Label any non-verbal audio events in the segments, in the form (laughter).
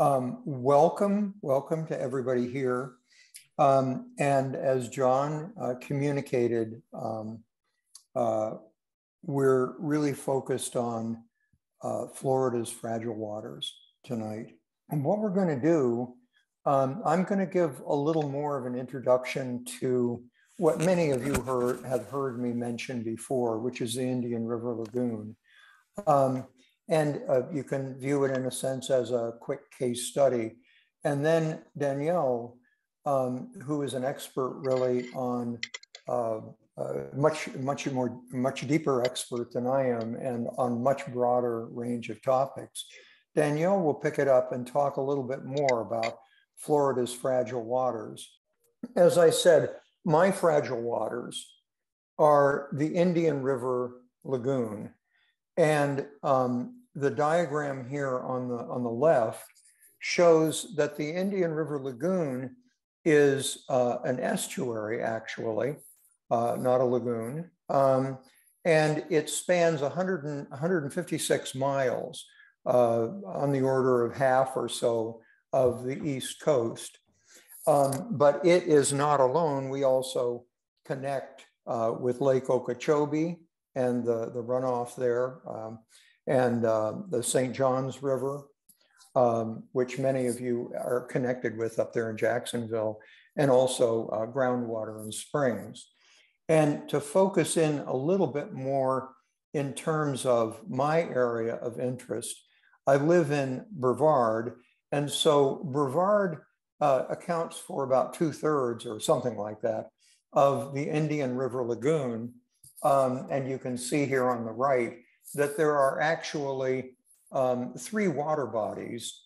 Um, welcome, welcome to everybody here. Um, and as John uh, communicated, um, uh, we're really focused on uh, Florida's fragile waters tonight. And what we're going to do, um, I'm going to give a little more of an introduction to what many of you heard, have heard me mention before, which is the Indian River Lagoon. Um, and uh, you can view it in a sense as a quick case study. And then Danielle, um, who is an expert really on uh, uh, much, much more, much deeper expert than I am and on much broader range of topics. Danielle will pick it up and talk a little bit more about Florida's fragile waters. As I said, my fragile waters are the Indian River Lagoon. And um, the diagram here on the, on the left shows that the Indian River Lagoon is uh, an estuary, actually, uh, not a lagoon. Um, and it spans 100 and, 156 miles uh, on the order of half or so of the East Coast. Um, but it is not alone. We also connect uh, with Lake Okeechobee and the, the runoff there. Um, and uh, the St. Johns River, um, which many of you are connected with up there in Jacksonville, and also uh, groundwater and springs. And to focus in a little bit more in terms of my area of interest, I live in Brevard. And so Brevard uh, accounts for about two thirds or something like that of the Indian River Lagoon. Um, and you can see here on the right that there are actually um, three water bodies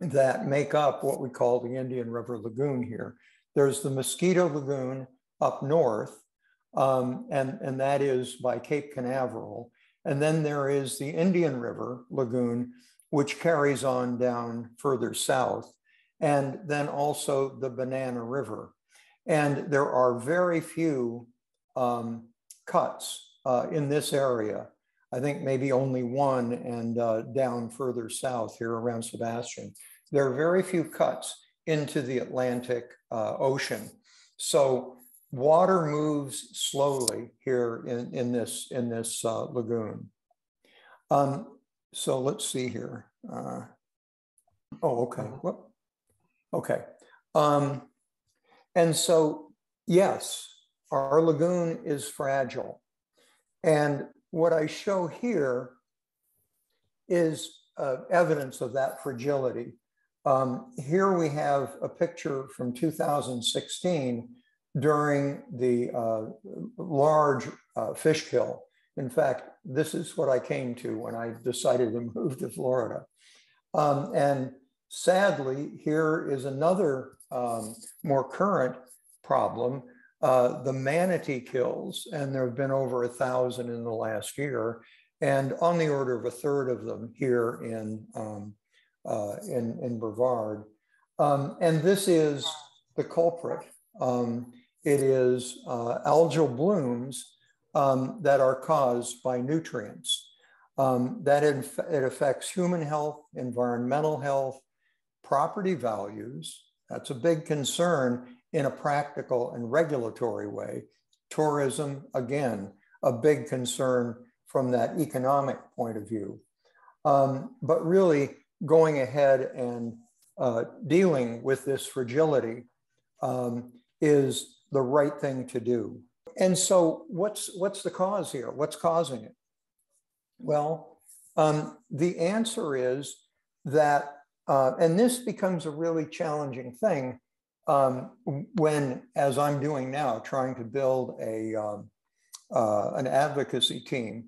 that make up what we call the Indian River Lagoon here. There's the Mosquito Lagoon up north, um, and, and that is by Cape Canaveral. And then there is the Indian River Lagoon, which carries on down further south, and then also the Banana River. And there are very few um, cuts uh, in this area I think maybe only one and uh, down further south here around Sebastian. There are very few cuts into the Atlantic uh, Ocean. So water moves slowly here in, in this, in this uh, lagoon. Um, so let's see here. Uh, oh, okay. Whoop. Okay. Um, and so, yes, our lagoon is fragile. And what I show here is uh, evidence of that fragility. Um, here we have a picture from 2016 during the uh, large uh, fish kill. In fact, this is what I came to when I decided to (laughs) move to Florida. Um, and sadly, here is another um, more current problem uh, the manatee kills, and there have been over a thousand in the last year, and on the order of a third of them here in um, uh, in, in Brevard. Um, and this is the culprit. Um, it is uh, algal blooms um, that are caused by nutrients. Um, that inf- it affects human health, environmental health, property values. That's a big concern in a practical and regulatory way. Tourism, again, a big concern from that economic point of view. Um, but really going ahead and uh, dealing with this fragility um, is the right thing to do. And so what's, what's the cause here? What's causing it? Well, um, the answer is that, uh, and this becomes a really challenging thing um, when, as I'm doing now, trying to build a um, uh, an advocacy team.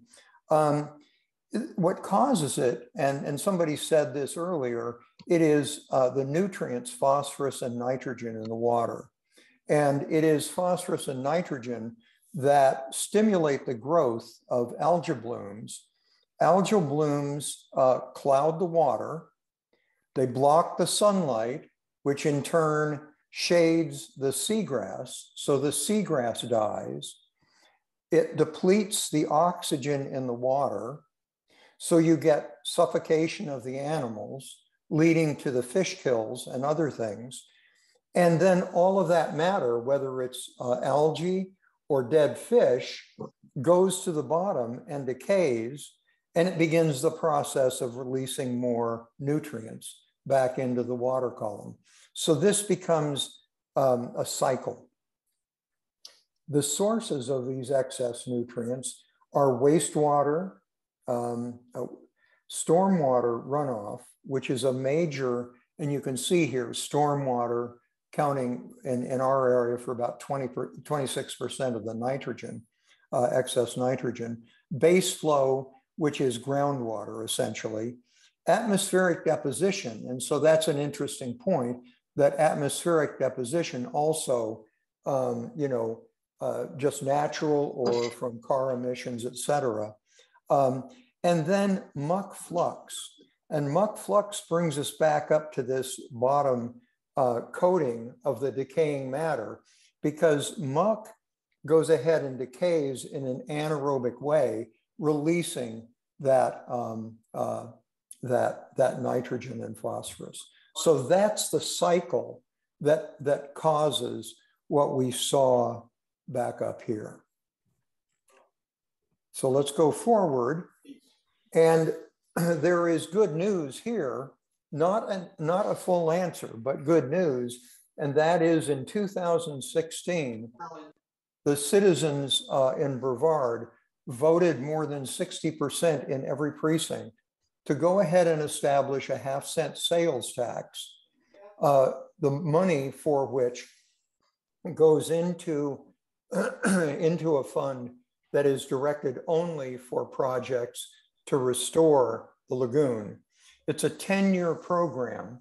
Um, what causes it, and, and somebody said this earlier, it is uh, the nutrients phosphorus and nitrogen in the water. And it is phosphorus and nitrogen that stimulate the growth of algal blooms. Algal blooms uh, cloud the water, they block the sunlight, which in turn shades the seagrass, so the seagrass dies. It depletes the oxygen in the water, so you get suffocation of the animals, leading to the fish kills and other things. And then all of that matter, whether it's uh, algae or dead fish, goes to the bottom and decays, and it begins the process of releasing more nutrients back into the water column. So this becomes um, a cycle. The sources of these excess nutrients are wastewater, um, stormwater runoff, which is a major, and you can see here, stormwater counting in, in our area for about 20 26% of the nitrogen, uh, excess nitrogen. Base flow, which is groundwater essentially. Atmospheric deposition, and so that's an interesting point, that atmospheric deposition also, um, you know, uh, just natural or from car emissions, et cetera. Um, and then muck flux. And muck flux brings us back up to this bottom uh, coating of the decaying matter because muck goes ahead and decays in an anaerobic way, releasing that, um, uh, that, that nitrogen and phosphorus. So that's the cycle that, that causes what we saw back up here. So let's go forward. And (clears throat) there is good news here, not a, not a full answer, but good news. And that is in 2016, the citizens uh, in Brevard voted more than 60% in every precinct to go ahead and establish a half cent sales tax, uh, the money for which goes into, (clears throat) into a fund that is directed only for projects to restore the lagoon. It's a 10 year program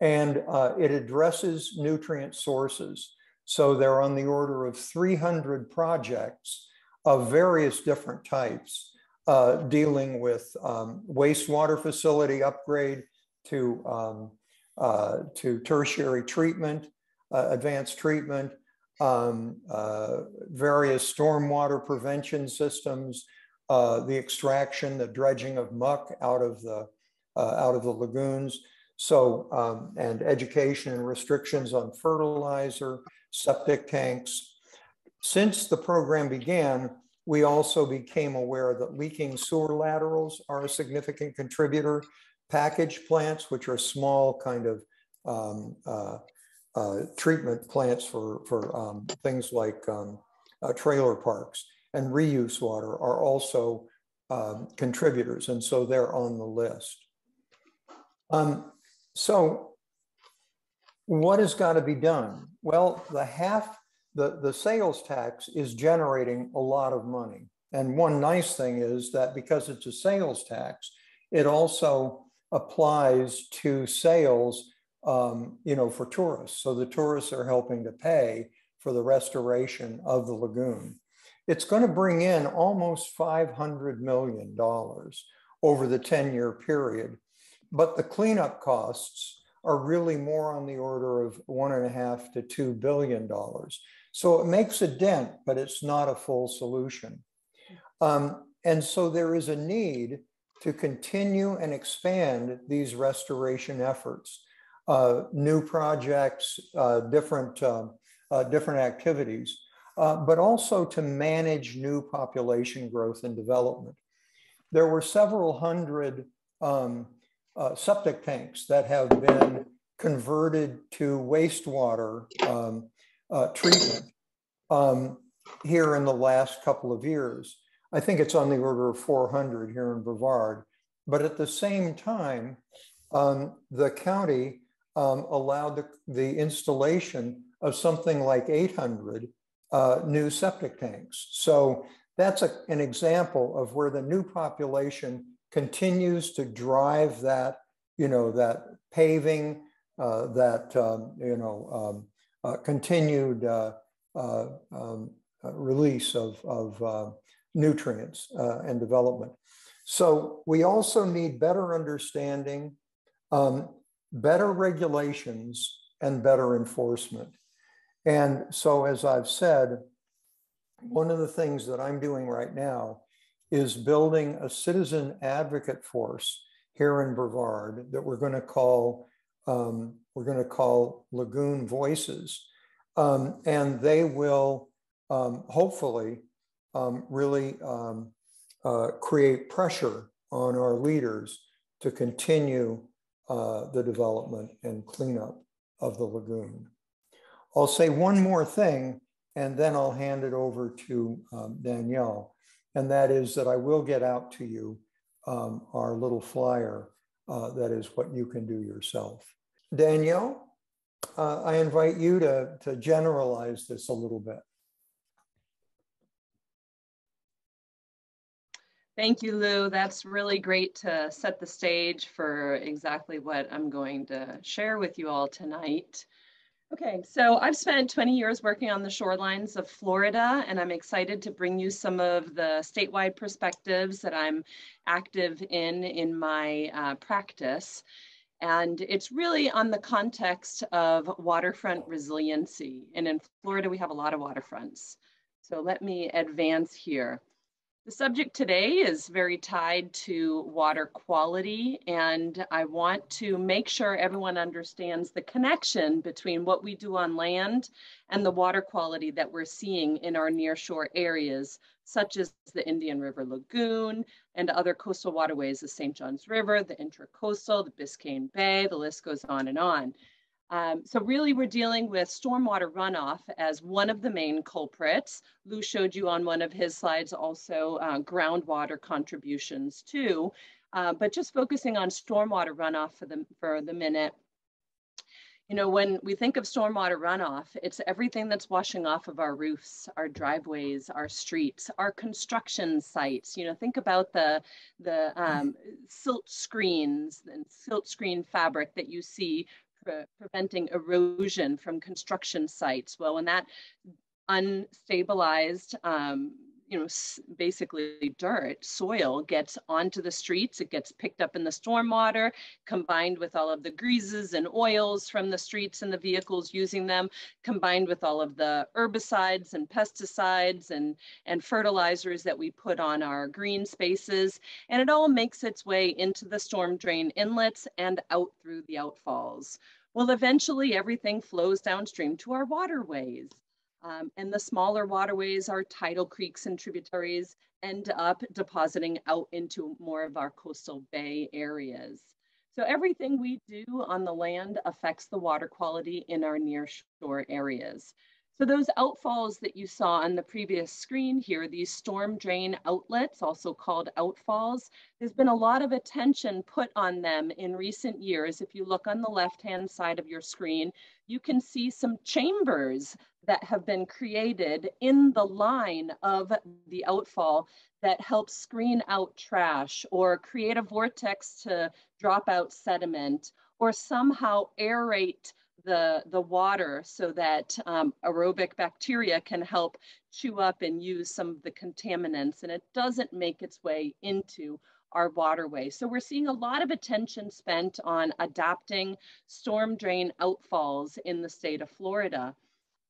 and uh, it addresses nutrient sources. So they're on the order of 300 projects of various different types, uh, dealing with um, wastewater facility upgrade to, um, uh, to tertiary treatment, uh, advanced treatment, um, uh, various stormwater prevention systems, uh, the extraction, the dredging of muck out of the, uh, out of the lagoons. So, um, and education and restrictions on fertilizer, septic tanks. Since the program began, we also became aware that leaking sewer laterals are a significant contributor. Package plants, which are small kind of um, uh, uh, treatment plants for, for um, things like um, uh, trailer parks and reuse water are also um, contributors. And so they're on the list. Um, so what has got to be done? Well, the half, the, the sales tax is generating a lot of money. And one nice thing is that because it's a sales tax, it also applies to sales, um, you know, for tourists. So the tourists are helping to pay for the restoration of the lagoon. It's going to bring in almost $500 million over the 10 year period. But the cleanup costs are really more on the order of one and a half to two billion dollars. So it makes a dent, but it's not a full solution. Um, and so there is a need to continue and expand these restoration efforts, uh, new projects, uh, different, uh, uh different activities uh, but also to manage new population growth and development. There were several hundred um, uh, septic tanks that have been converted to wastewater um, uh, treatment um, here in the last couple of years. I think it's on the order of 400 here in Brevard. But at the same time, um, the county um, allowed the, the installation of something like 800 uh, new septic tanks. So that's a, an example of where the new population continues to drive that, you know, that paving, uh, that, um, you know, um, continued uh, uh, um, uh, release of, of nutrients and development. So we also need better understanding, um, better regulations, and better enforcement. And so, as I've said, one of the things that I'm doing right now is building a citizen advocate force here in Brevard that we're going to call um, we're going to call Lagoon Voices, um, and they will um, hopefully um, really um, uh, create pressure on our leaders to continue uh, the development and cleanup of the lagoon. I'll say one more thing, and then I'll hand it over to um, Danielle, and that is that I will get out to you um, our little flyer uh, that is what you can do yourself. Danielle, uh, I invite you to, to generalize this a little bit. Thank you, Lew. That's really great to set the stage for exactly what I'm going to share with you all tonight. Okay, so I've spent 20 years working on the shorelines of Florida, and I'm excited to bring you some of the statewide perspectives that I'm active in in my uh, practice. And it's really on the context of waterfront resiliency. And in Florida, we have a lot of waterfronts. So let me advance here. The subject today is very tied to water quality, and I want to make sure everyone understands the connection between what we do on land and the water quality that we're seeing in our nearshore areas, such as the Indian River Lagoon and other coastal waterways, the St. Johns River, the Intracoastal, the Biscayne Bay, the list goes on and on. Um, so really we're dealing with stormwater runoff as one of the main culprits. Lew showed you on one of his slides also uh, groundwater contributions too, uh, but just focusing on stormwater runoff for the, for the minute. You know, when we think of stormwater runoff, it's everything that's washing off of our roofs, our driveways, our streets, our construction sites. You know, think about the the um, silt screens and silt screen fabric that you see pre preventing erosion from construction sites. Well, when that unstabilized, um, you know, basically dirt, soil gets onto the streets, it gets picked up in the stormwater, combined with all of the greases and oils from the streets and the vehicles using them, combined with all of the herbicides and pesticides and, and fertilizers that we put on our green spaces. And it all makes its way into the storm drain inlets and out through the outfalls. Well, eventually everything flows downstream to our waterways. Um, and the smaller waterways, our tidal creeks and tributaries, end up depositing out into more of our coastal bay areas. So everything we do on the land affects the water quality in our near shore areas. So those outfalls that you saw on the previous screen here, these storm drain outlets, also called outfalls, there's been a lot of attention put on them in recent years. If you look on the left-hand side of your screen, you can see some chambers that have been created in the line of the outfall that help screen out trash or create a vortex to drop out sediment or somehow aerate the, the water so that um, aerobic bacteria can help chew up and use some of the contaminants and it doesn't make its way into our waterway. So we're seeing a lot of attention spent on adapting storm drain outfalls in the state of Florida.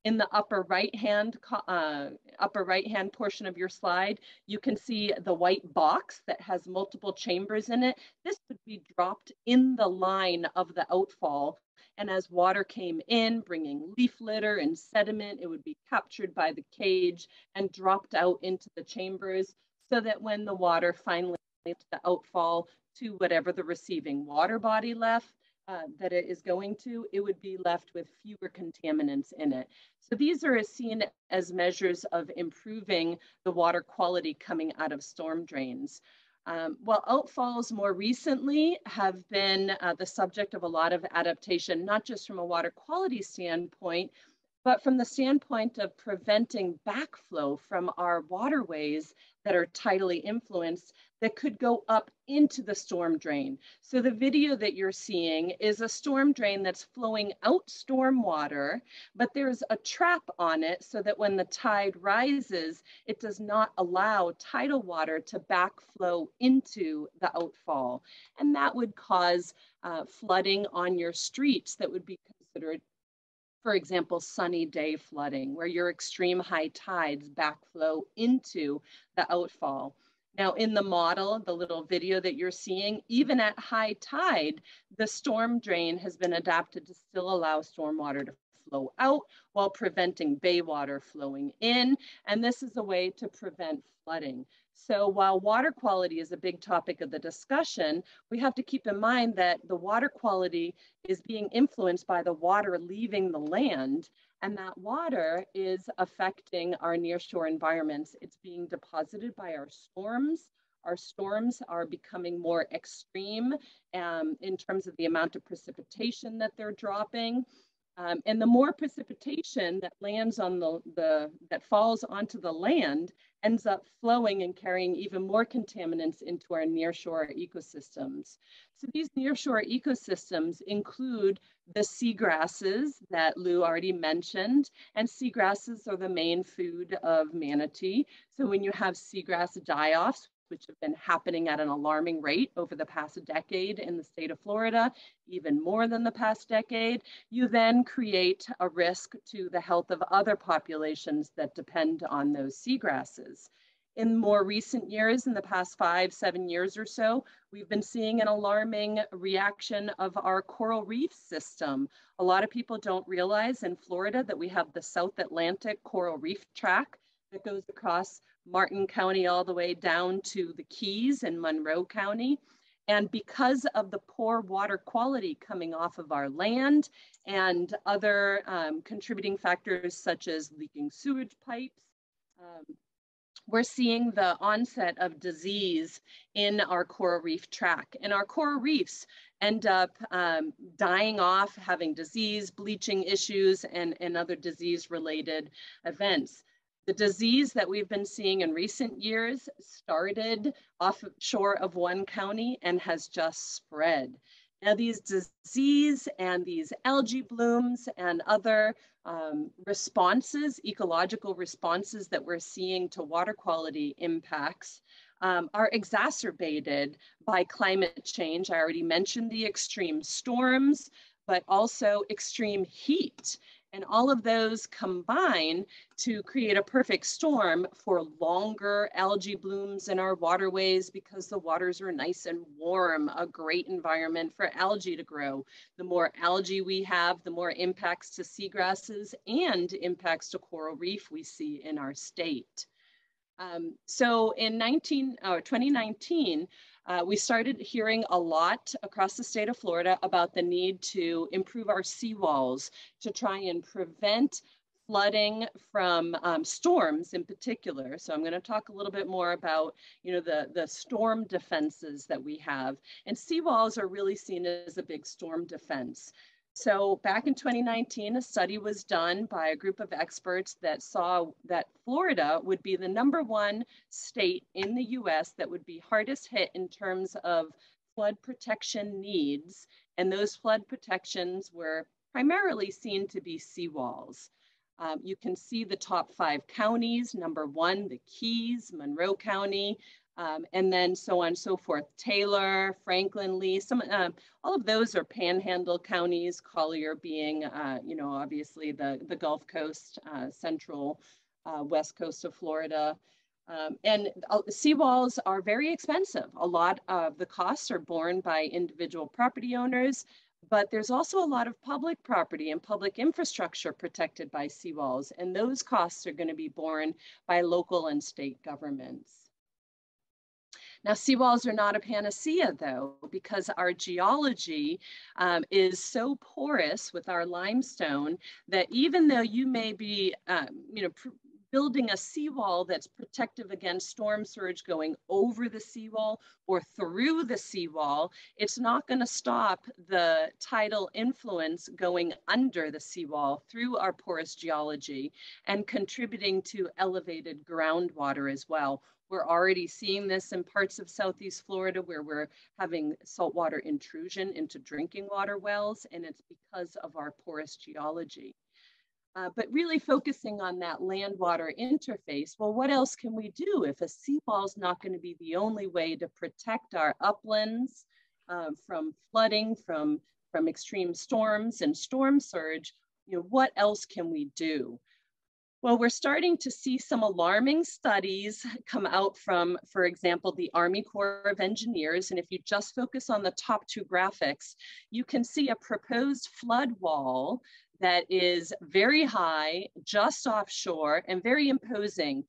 In the upper right hand uh, upper right hand portion of your slide, you can see the white box that has multiple chambers in it. This would be dropped in the line of the outfall and as water came in, bringing leaf litter and sediment, it would be captured by the cage and dropped out into the chambers so that when the water finally left the outfall to whatever the receiving water body left, uh, that it is going to, it would be left with fewer contaminants in it. So these are seen as measures of improving the water quality coming out of storm drains. Um, well, outfalls more recently have been uh, the subject of a lot of adaptation, not just from a water quality standpoint, but from the standpoint of preventing backflow from our waterways that are tidally influenced that could go up into the storm drain. So the video that you're seeing is a storm drain that's flowing out storm water, but there's a trap on it so that when the tide rises, it does not allow tidal water to backflow into the outfall. And that would cause uh, flooding on your streets that would be considered for example, sunny day flooding, where your extreme high tides backflow into the outfall. Now in the model, the little video that you're seeing, even at high tide, the storm drain has been adapted to still allow stormwater to flow out while preventing bay water flowing in. And this is a way to prevent flooding. So while water quality is a big topic of the discussion, we have to keep in mind that the water quality is being influenced by the water leaving the land and that water is affecting our nearshore environments. It's being deposited by our storms. Our storms are becoming more extreme um, in terms of the amount of precipitation that they're dropping. Um, and the more precipitation that lands on the, the, that falls onto the land ends up flowing and carrying even more contaminants into our nearshore ecosystems. So these nearshore ecosystems include the seagrasses that Lew already mentioned, and seagrasses are the main food of manatee. So when you have seagrass die-offs, which have been happening at an alarming rate over the past decade in the state of Florida, even more than the past decade, you then create a risk to the health of other populations that depend on those seagrasses. In more recent years, in the past five, seven years or so, we've been seeing an alarming reaction of our coral reef system. A lot of people don't realize in Florida that we have the South Atlantic Coral Reef Tract that goes across Martin County all the way down to the Keys in Monroe County. And because of the poor water quality coming off of our land and other um, contributing factors such as leaking sewage pipes, um, we're seeing the onset of disease in our coral reef track. And our coral reefs end up um, dying off, having disease, bleaching issues, and, and other disease related events. The disease that we've been seeing in recent years started offshore of one county and has just spread. Now, these disease and these algae blooms and other um, responses, ecological responses that we're seeing to water quality impacts um, are exacerbated by climate change. I already mentioned the extreme storms, but also extreme heat. And all of those combine to create a perfect storm for longer algae blooms in our waterways because the waters are nice and warm, a great environment for algae to grow. The more algae we have, the more impacts to seagrasses and impacts to coral reef we see in our state. Um, so in 19, or 2019, uh, we started hearing a lot across the state of Florida about the need to improve our seawalls to try and prevent flooding from um, storms in particular. So I'm going to talk a little bit more about, you know, the, the storm defenses that we have. And seawalls are really seen as a big storm defense. So back in 2019, a study was done by a group of experts that saw that Florida would be the number one state in the US that would be hardest hit in terms of flood protection needs. And those flood protections were primarily seen to be seawalls. Um, you can see the top five counties. Number one, the Keys, Monroe County, um, and then so on and so forth. Taylor, Franklin, Lee, some, um, all of those are panhandle counties, Collier being, uh, you know, obviously the, the Gulf Coast, uh, central, uh, west coast of Florida. Um, and uh, seawalls are very expensive. A lot of the costs are borne by individual property owners, but there's also a lot of public property and public infrastructure protected by seawalls, and those costs are going to be borne by local and state governments. Now, seawalls are not a panacea, though, because our geology um, is so porous with our limestone that even though you may be, um, you know, building a seawall that's protective against storm surge going over the seawall or through the seawall, it's not going to stop the tidal influence going under the seawall through our porous geology and contributing to elevated groundwater as well we're already seeing this in parts of Southeast Florida where we're having saltwater intrusion into drinking water wells, and it's because of our porous geology. Uh, but really focusing on that land-water interface, well, what else can we do if a seawall is not going to be the only way to protect our uplands um, from flooding, from, from extreme storms and storm surge? You know, what else can we do? Well, we're starting to see some alarming studies come out from, for example, the Army Corps of Engineers. And if you just focus on the top two graphics, you can see a proposed flood wall that is very high, just offshore, and very imposing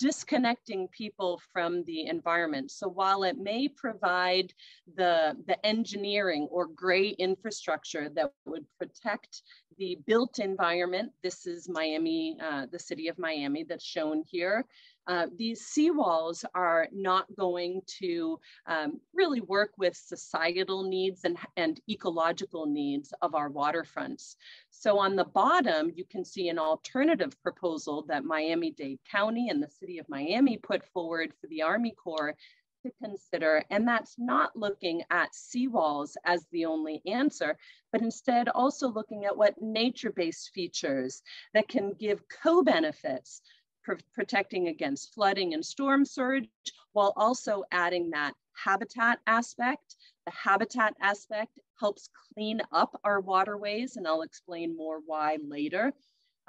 disconnecting people from the environment. So while it may provide the, the engineering or gray infrastructure that would protect the built environment, this is Miami, uh, the city of Miami that's shown here, uh, these seawalls are not going to um, really work with societal needs and, and ecological needs of our waterfronts. So on the bottom, you can see an alternative proposal that Miami-Dade County and the city of Miami put forward for the Army Corps to consider, and that's not looking at seawalls as the only answer, but instead also looking at what nature-based features that can give co-benefits pr protecting against flooding and storm surge, while also adding that habitat aspect. The habitat aspect helps clean up our waterways, and I'll explain more why later.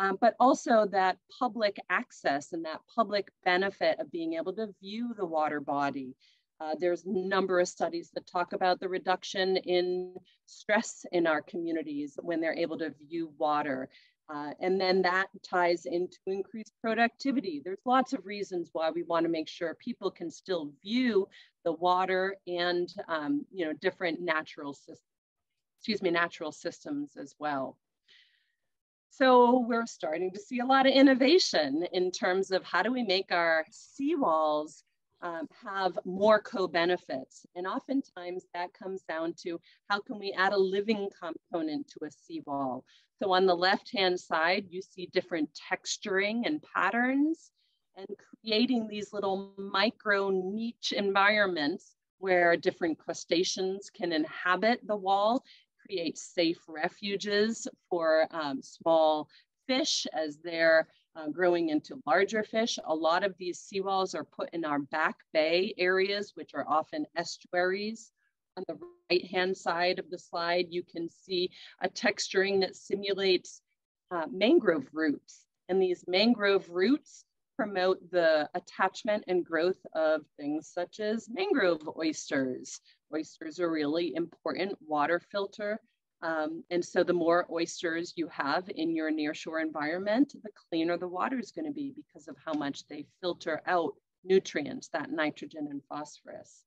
Um, but also that public access and that public benefit of being able to view the water body. Uh, there's a number of studies that talk about the reduction in stress in our communities when they're able to view water uh, and then that ties into increased productivity. There's lots of reasons why we want to make sure people can still view the water and um, you know different natural systems, excuse me, natural systems as well. So we're starting to see a lot of innovation in terms of how do we make our seawalls um, have more co-benefits. And oftentimes that comes down to how can we add a living component to a seawall? So on the left-hand side, you see different texturing and patterns and creating these little micro niche environments where different crustaceans can inhabit the wall, create safe refuges for um, small fish as they're uh, growing into larger fish. A lot of these seawalls are put in our back bay areas, which are often estuaries. On the right hand side of the slide, you can see a texturing that simulates uh, mangrove roots. And these mangrove roots promote the attachment and growth of things such as mangrove oysters. Oysters are really important water filter um, and so the more oysters you have in your nearshore environment, the cleaner the water is going to be because of how much they filter out nutrients, that nitrogen and phosphorus.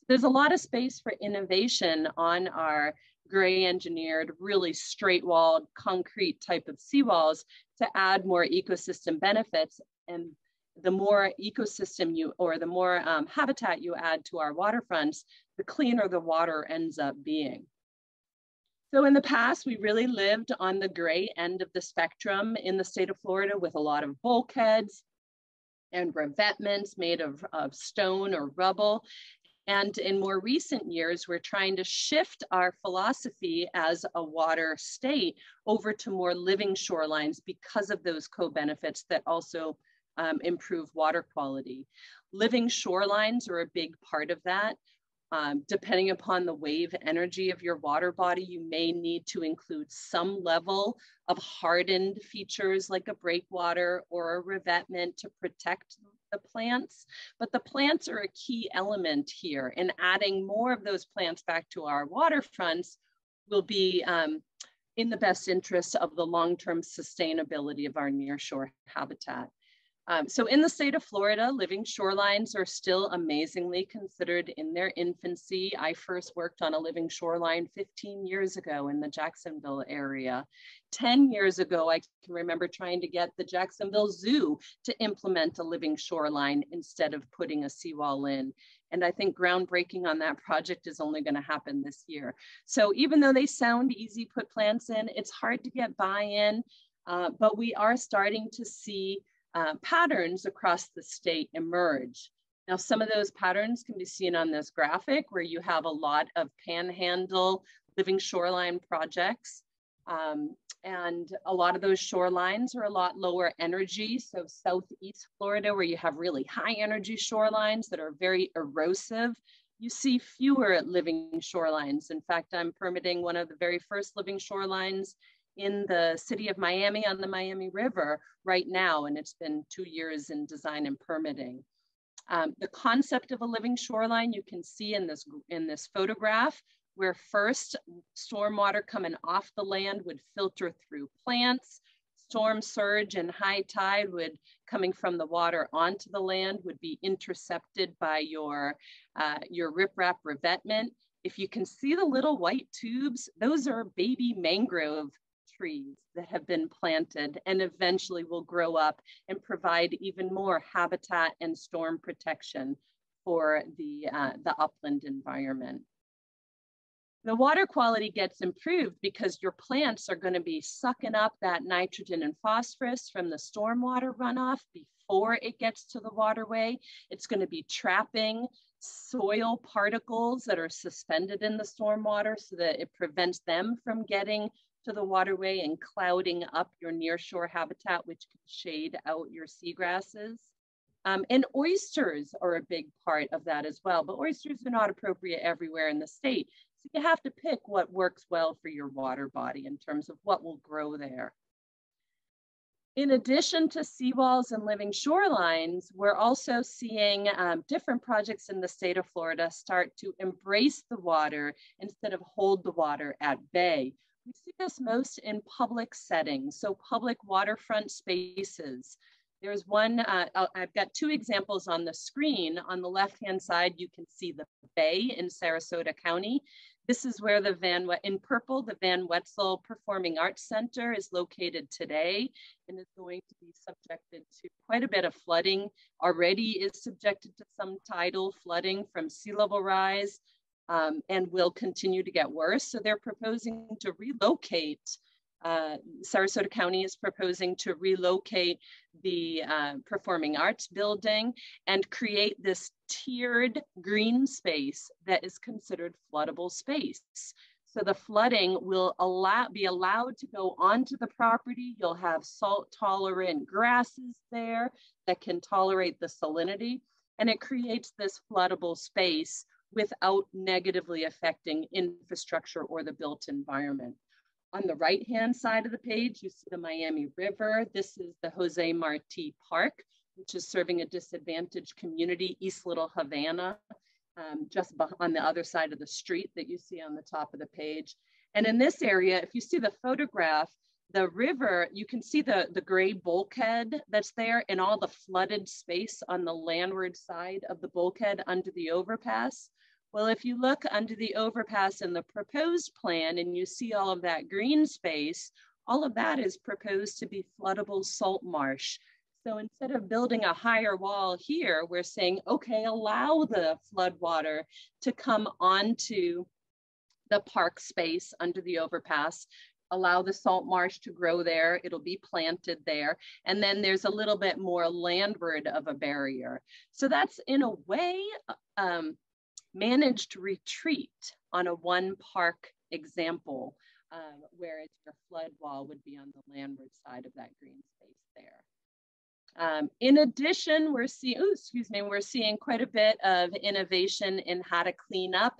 So there's a lot of space for innovation on our gray engineered, really straight walled concrete type of seawalls to add more ecosystem benefits. And the more ecosystem you, or the more um, habitat you add to our waterfronts, the cleaner the water ends up being. So in the past, we really lived on the gray end of the spectrum in the state of Florida with a lot of bulkheads and revetments made of, of stone or rubble. And in more recent years, we're trying to shift our philosophy as a water state over to more living shorelines because of those co-benefits that also um, improve water quality. Living shorelines are a big part of that. Um, depending upon the wave energy of your water body, you may need to include some level of hardened features like a breakwater or a revetment to protect the plants. But the plants are a key element here and adding more of those plants back to our waterfronts will be um, in the best interest of the long-term sustainability of our nearshore habitat. Um, so in the state of Florida, living shorelines are still amazingly considered in their infancy. I first worked on a living shoreline 15 years ago in the Jacksonville area. 10 years ago, I can remember trying to get the Jacksonville Zoo to implement a living shoreline instead of putting a seawall in. And I think groundbreaking on that project is only gonna happen this year. So even though they sound easy, put plants in, it's hard to get buy-in, uh, but we are starting to see uh, patterns across the state emerge. Now, some of those patterns can be seen on this graphic where you have a lot of panhandle living shoreline projects. Um, and a lot of those shorelines are a lot lower energy. So Southeast Florida, where you have really high energy shorelines that are very erosive, you see fewer living shorelines. In fact, I'm permitting one of the very first living shorelines in the city of Miami on the Miami River right now, and it's been two years in design and permitting. Um, the concept of a living shoreline you can see in this, in this photograph, where first stormwater coming off the land would filter through plants, storm surge and high tide would coming from the water onto the land would be intercepted by your, uh, your riprap revetment. If you can see the little white tubes, those are baby mangrove trees that have been planted and eventually will grow up and provide even more habitat and storm protection for the, uh, the upland environment. The water quality gets improved because your plants are gonna be sucking up that nitrogen and phosphorus from the stormwater runoff before it gets to the waterway. It's gonna be trapping soil particles that are suspended in the stormwater so that it prevents them from getting to the waterway and clouding up your nearshore habitat, which can shade out your seagrasses. Um, and oysters are a big part of that as well, but oysters are not appropriate everywhere in the state. So you have to pick what works well for your water body in terms of what will grow there. In addition to seawalls and living shorelines, we're also seeing um, different projects in the state of Florida start to embrace the water instead of hold the water at bay. We see this most in public settings, so public waterfront spaces. There's one, uh, I've got two examples on the screen. On the left-hand side, you can see the bay in Sarasota County. This is where the Van, in purple, the Van Wezel Performing Arts Center is located today and is going to be subjected to quite a bit of flooding. Already is subjected to some tidal flooding from sea level rise um, and will continue to get worse. So they're proposing to relocate uh, Sarasota County is proposing to relocate the uh, Performing Arts Building and create this tiered green space that is considered floodable space. So the flooding will allow, be allowed to go onto the property. You'll have salt tolerant grasses there that can tolerate the salinity. And it creates this floodable space without negatively affecting infrastructure or the built environment. On the right-hand side of the page, you see the Miami River. This is the Jose Marti Park, which is serving a disadvantaged community, East Little Havana, um, just on the other side of the street that you see on the top of the page. And in this area, if you see the photograph, the river, you can see the, the gray bulkhead that's there and all the flooded space on the landward side of the bulkhead under the overpass. Well, if you look under the overpass in the proposed plan and you see all of that green space, all of that is proposed to be floodable salt marsh. So instead of building a higher wall here, we're saying, okay, allow the flood water to come onto the park space under the overpass, allow the salt marsh to grow there. It'll be planted there. And then there's a little bit more landward of a barrier. So that's in a way um, managed retreat on a one park example, um, whereas your flood wall would be on the landward side of that green space there. Um, in addition, we're seeing, excuse me, we're seeing quite a bit of innovation in how to clean up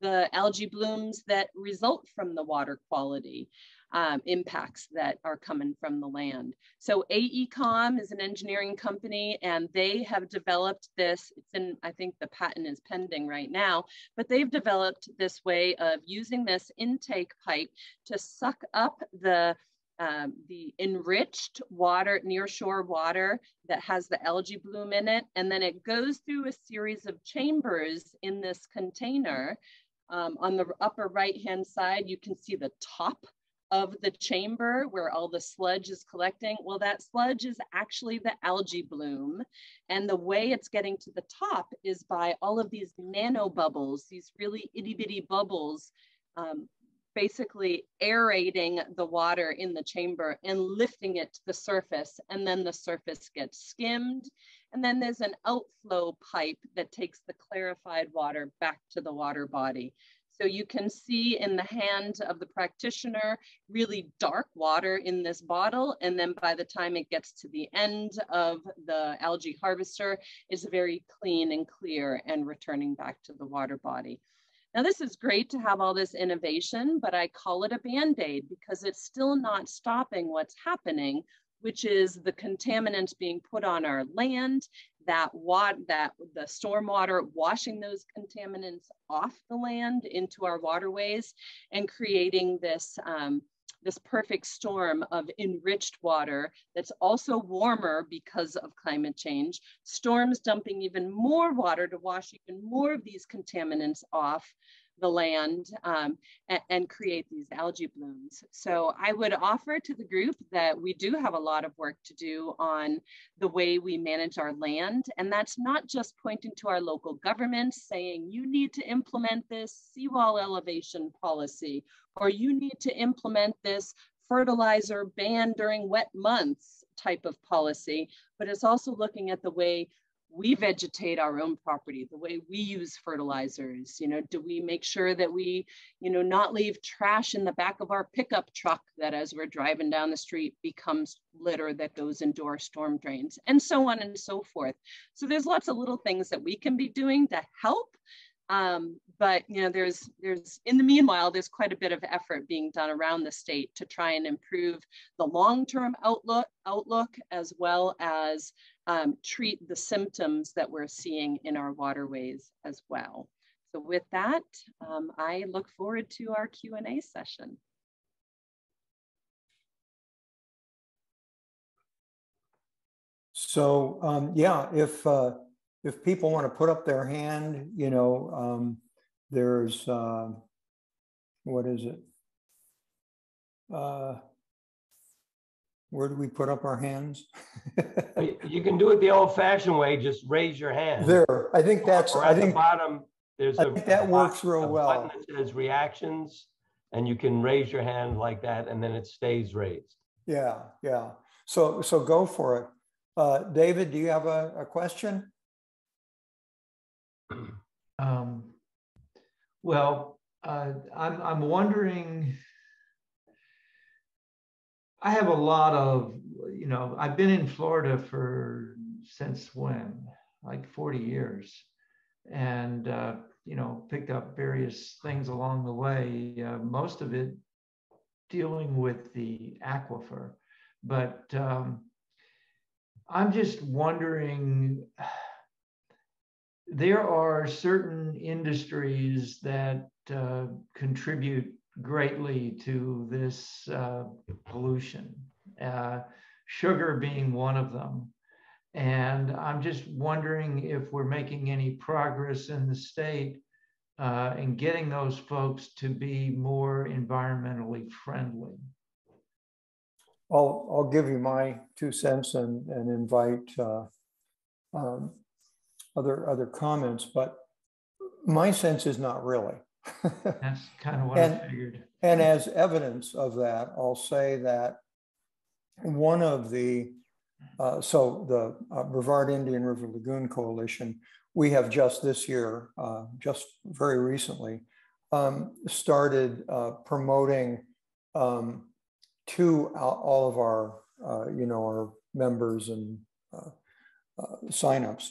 the algae blooms that result from the water quality um, impacts that are coming from the land. So AECOM is an engineering company and they have developed this, it's in, I think the patent is pending right now, but they've developed this way of using this intake pipe to suck up the um, the enriched water, nearshore water that has the algae bloom in it. And then it goes through a series of chambers in this container. Um, on the upper right-hand side, you can see the top of the chamber where all the sludge is collecting, well, that sludge is actually the algae bloom. And the way it's getting to the top is by all of these nano bubbles, these really itty bitty bubbles, um, basically aerating the water in the chamber and lifting it to the surface. And then the surface gets skimmed. And then there's an outflow pipe that takes the clarified water back to the water body. So you can see in the hand of the practitioner, really dark water in this bottle. And then by the time it gets to the end of the algae harvester, is very clean and clear and returning back to the water body. Now, this is great to have all this innovation, but I call it a band aid because it's still not stopping what's happening, which is the contaminants being put on our land, that what that the stormwater washing those contaminants off the land into our waterways and creating this um, this perfect storm of enriched water that's also warmer because of climate change, storms dumping even more water to wash even more of these contaminants off the land um, and, and, create these algae blooms. So I would offer to the group that we do have a lot of work to do on the way we manage our land. And that's not just pointing to our local governments saying, you need to implement this seawall elevation policy or you need to implement this fertilizer ban during wet months type of policy, but it's also looking at the way we vegetate our own property, the way we use fertilizers. You know, do we make sure that we, you know, not leave trash in the back of our pickup truck that as we're driving down the street becomes litter that goes into our storm drains and so on and so forth. So there's lots of little things that we can be doing to help um, but you know, there's there's in the meanwhile, there's quite a bit of effort being done around the state to try and improve the long-term outlook outlook as well as um, treat the symptoms that we're seeing in our waterways as well. So with that, um, I look forward to our Q&A session. So um, yeah, if uh, if people want to put up their hand, you know, um, there's, uh, what is it? Uh, where do we put up our hands? (laughs) you can do it the old fashioned way, just raise your hand. There, I think that's, or I think, the bottom, there's I a. think that works real a well. button That says reactions, and you can raise your hand like that, and then it stays raised. yeah, yeah. So, so go for it. Uh, David, do you have a, a question? (clears throat) Um, well, uh, I'm, I'm wondering, I have a lot of, you know, I've been in Florida for since when, like 40 years, and, uh, you know, picked up various things along the way, uh, most of it dealing with the aquifer. But um, I'm just wondering, there are certain industries that uh, contribute greatly to this uh, pollution, uh, sugar being one of them. And I'm just wondering if we're making any progress in the state uh, in getting those folks to be more environmentally friendly. I'll, I'll give you my two cents and, and invite uh, um, other other comments, but my sense is not really. (laughs) That's kind of what and, I figured. And as evidence of that, I'll say that one of the uh, so the uh, Brevard Indian River Lagoon Coalition, we have just this year, uh, just very recently, um, started uh, promoting um, to all of our, uh, you know, our members and uh, signups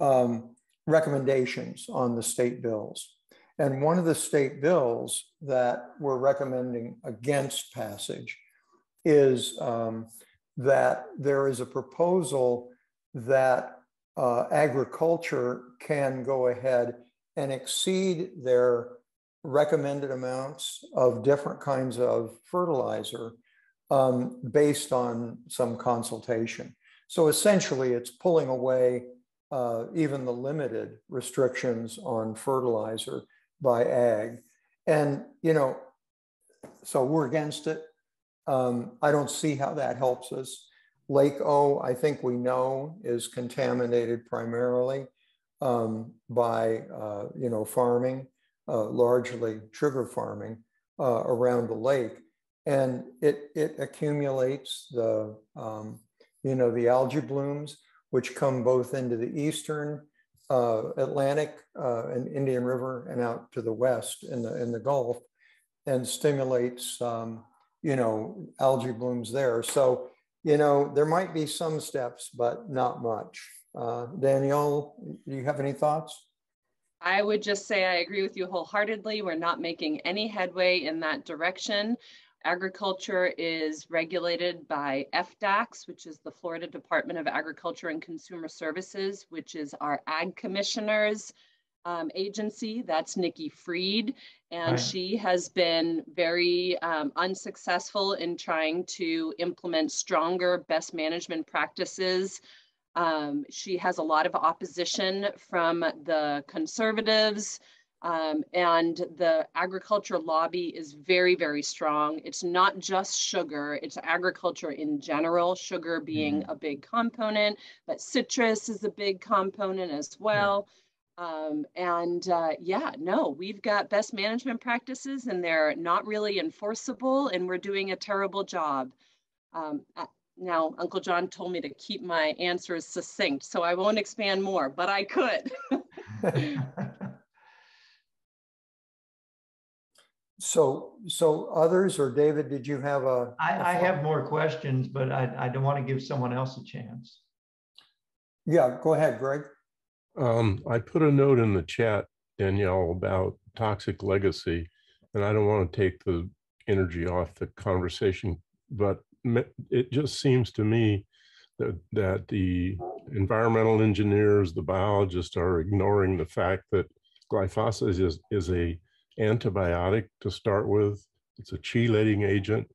um, recommendations on the state bills. And one of the state bills that we're recommending against passage is um, that there is a proposal that uh, agriculture can go ahead and exceed their recommended amounts of different kinds of fertilizer um, based on some consultation. So essentially, it's pulling away uh, even the limited restrictions on fertilizer by ag. And, you know, so we're against it. Um, I don't see how that helps us. Lake O, I think we know, is contaminated primarily um, by, uh, you know, farming, uh, largely sugar farming uh, around the lake. And it, it accumulates the, um, you know, the algae blooms which come both into the eastern uh, Atlantic uh, and Indian River and out to the west in the in the Gulf, and stimulates um, you know algae blooms there. So you know there might be some steps, but not much. Uh, Danielle, do you have any thoughts? I would just say I agree with you wholeheartedly. We're not making any headway in that direction. Agriculture is regulated by FDACS, which is the Florida Department of Agriculture and Consumer Services, which is our ag commissioners um, agency. That's Nikki Fried. And right. she has been very um, unsuccessful in trying to implement stronger best management practices um, she has a lot of opposition from the conservatives, um, and the agriculture lobby is very, very strong. It's not just sugar, it's agriculture in general, sugar being mm-hmm. a big component, but citrus is a big component as well. Yeah. Um, and uh, yeah, no, we've got best management practices and they're not really enforceable, and we're doing a terrible job. Um, now, Uncle John told me to keep my answers succinct, so I won't expand more, but I could. (laughs) (laughs) so, so others or David, did you have a? I, I have more questions, but I, I don't want to give someone else a chance. Yeah, go ahead, Greg. Um, I put a note in the chat, Danielle, about toxic legacy, and I don't want to take the energy off the conversation, but it just seems to me that, that the environmental engineers, the biologists are ignoring the fact that glyphosate is, is a antibiotic to start with. It's a chelating agent.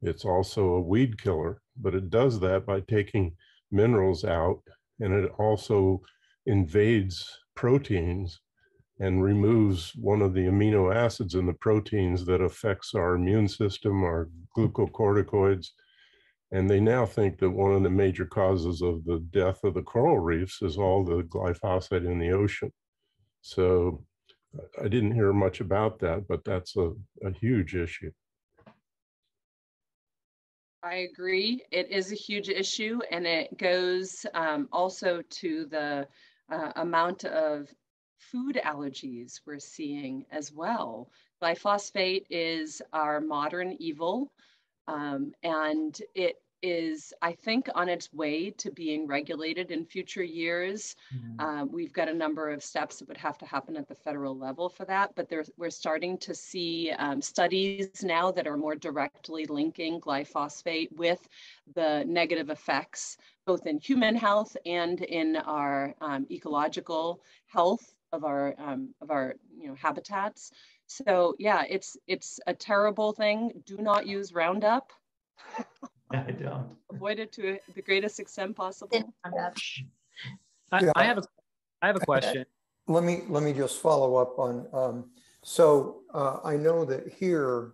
It's also a weed killer, but it does that by taking minerals out and it also invades proteins and removes one of the amino acids in the proteins that affects our immune system, our glucocorticoids, and they now think that one of the major causes of the death of the coral reefs is all the glyphosate in the ocean. So I didn't hear much about that, but that's a, a huge issue. I agree. It is a huge issue, and it goes um, also to the uh, amount of food allergies we're seeing as well. Glyphosate is our modern evil. Um, and it is, I think, on its way to being regulated in future years. Mm-hmm. Uh, we've got a number of steps that would have to happen at the federal level for that, but we're starting to see um, studies now that are more directly linking glyphosate with the negative effects, both in human health and in our um, ecological health of our um, of our you know habitats. So yeah, it's it's a terrible thing. Do not use Roundup. (laughs) (laughs) I don't. Avoid it to the greatest extent possible. I, yeah. I have a I have a question. Let me let me just follow up on. Um, so uh, I know that here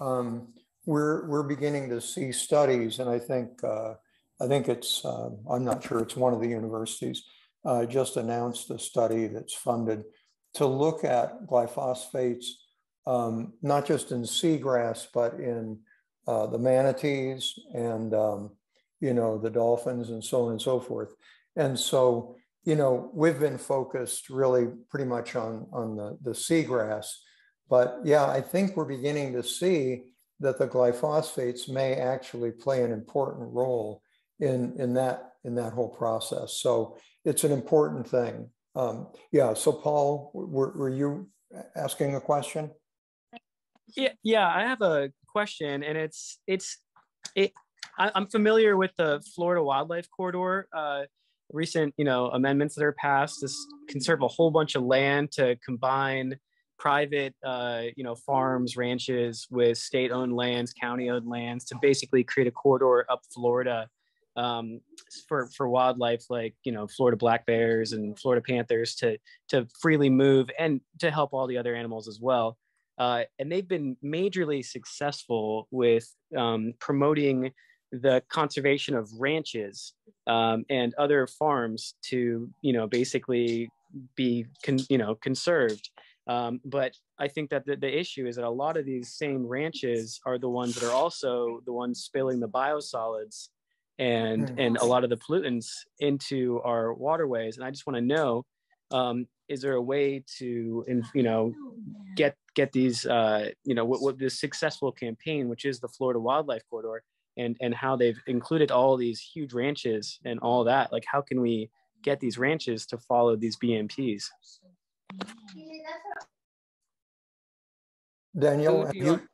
um, we're we're beginning to see studies, and I think uh, I think it's uh, I'm not sure it's one of the universities uh, just announced a study that's funded to look at glyphosates, um, not just in seagrass, but in uh, the manatees and, um, you know, the dolphins and so on and so forth. And so, you know, we've been focused really pretty much on, on the, the seagrass. But yeah, I think we're beginning to see that the glyphosates may actually play an important role in, in, that, in that whole process. So it's an important thing. Um, yeah. So, Paul, were, were you asking a question? Yeah, yeah. I have a question, and it's it's it. I, am familiar with the Florida Wildlife Corridor. Uh, recent, you know, amendments that are passed to conserve a whole bunch of land to combine private, uh, you know, farms, ranches with state-owned lands, county-owned lands to basically create a corridor up Florida um, for for wildlife like you know Florida black bears and Florida panthers to to freely move and to help all the other animals as well. Uh, and they've been majorly successful with um, promoting the conservation of ranches um, and other farms to you know basically be you know conserved. Um, but I think that the, the issue is that a lot of these same ranches are the ones that are also the ones spilling the biosolids and and a lot of the pollutants into our waterways. And I just want to know, um, is there a way to, in, you know, get get these, uh, you know, what, what this successful campaign, which is the Florida Wildlife Corridor, and and how they've included all these huge ranches and all that. Like, how can we get these ranches to follow these BMPs? Danielle Who have you you,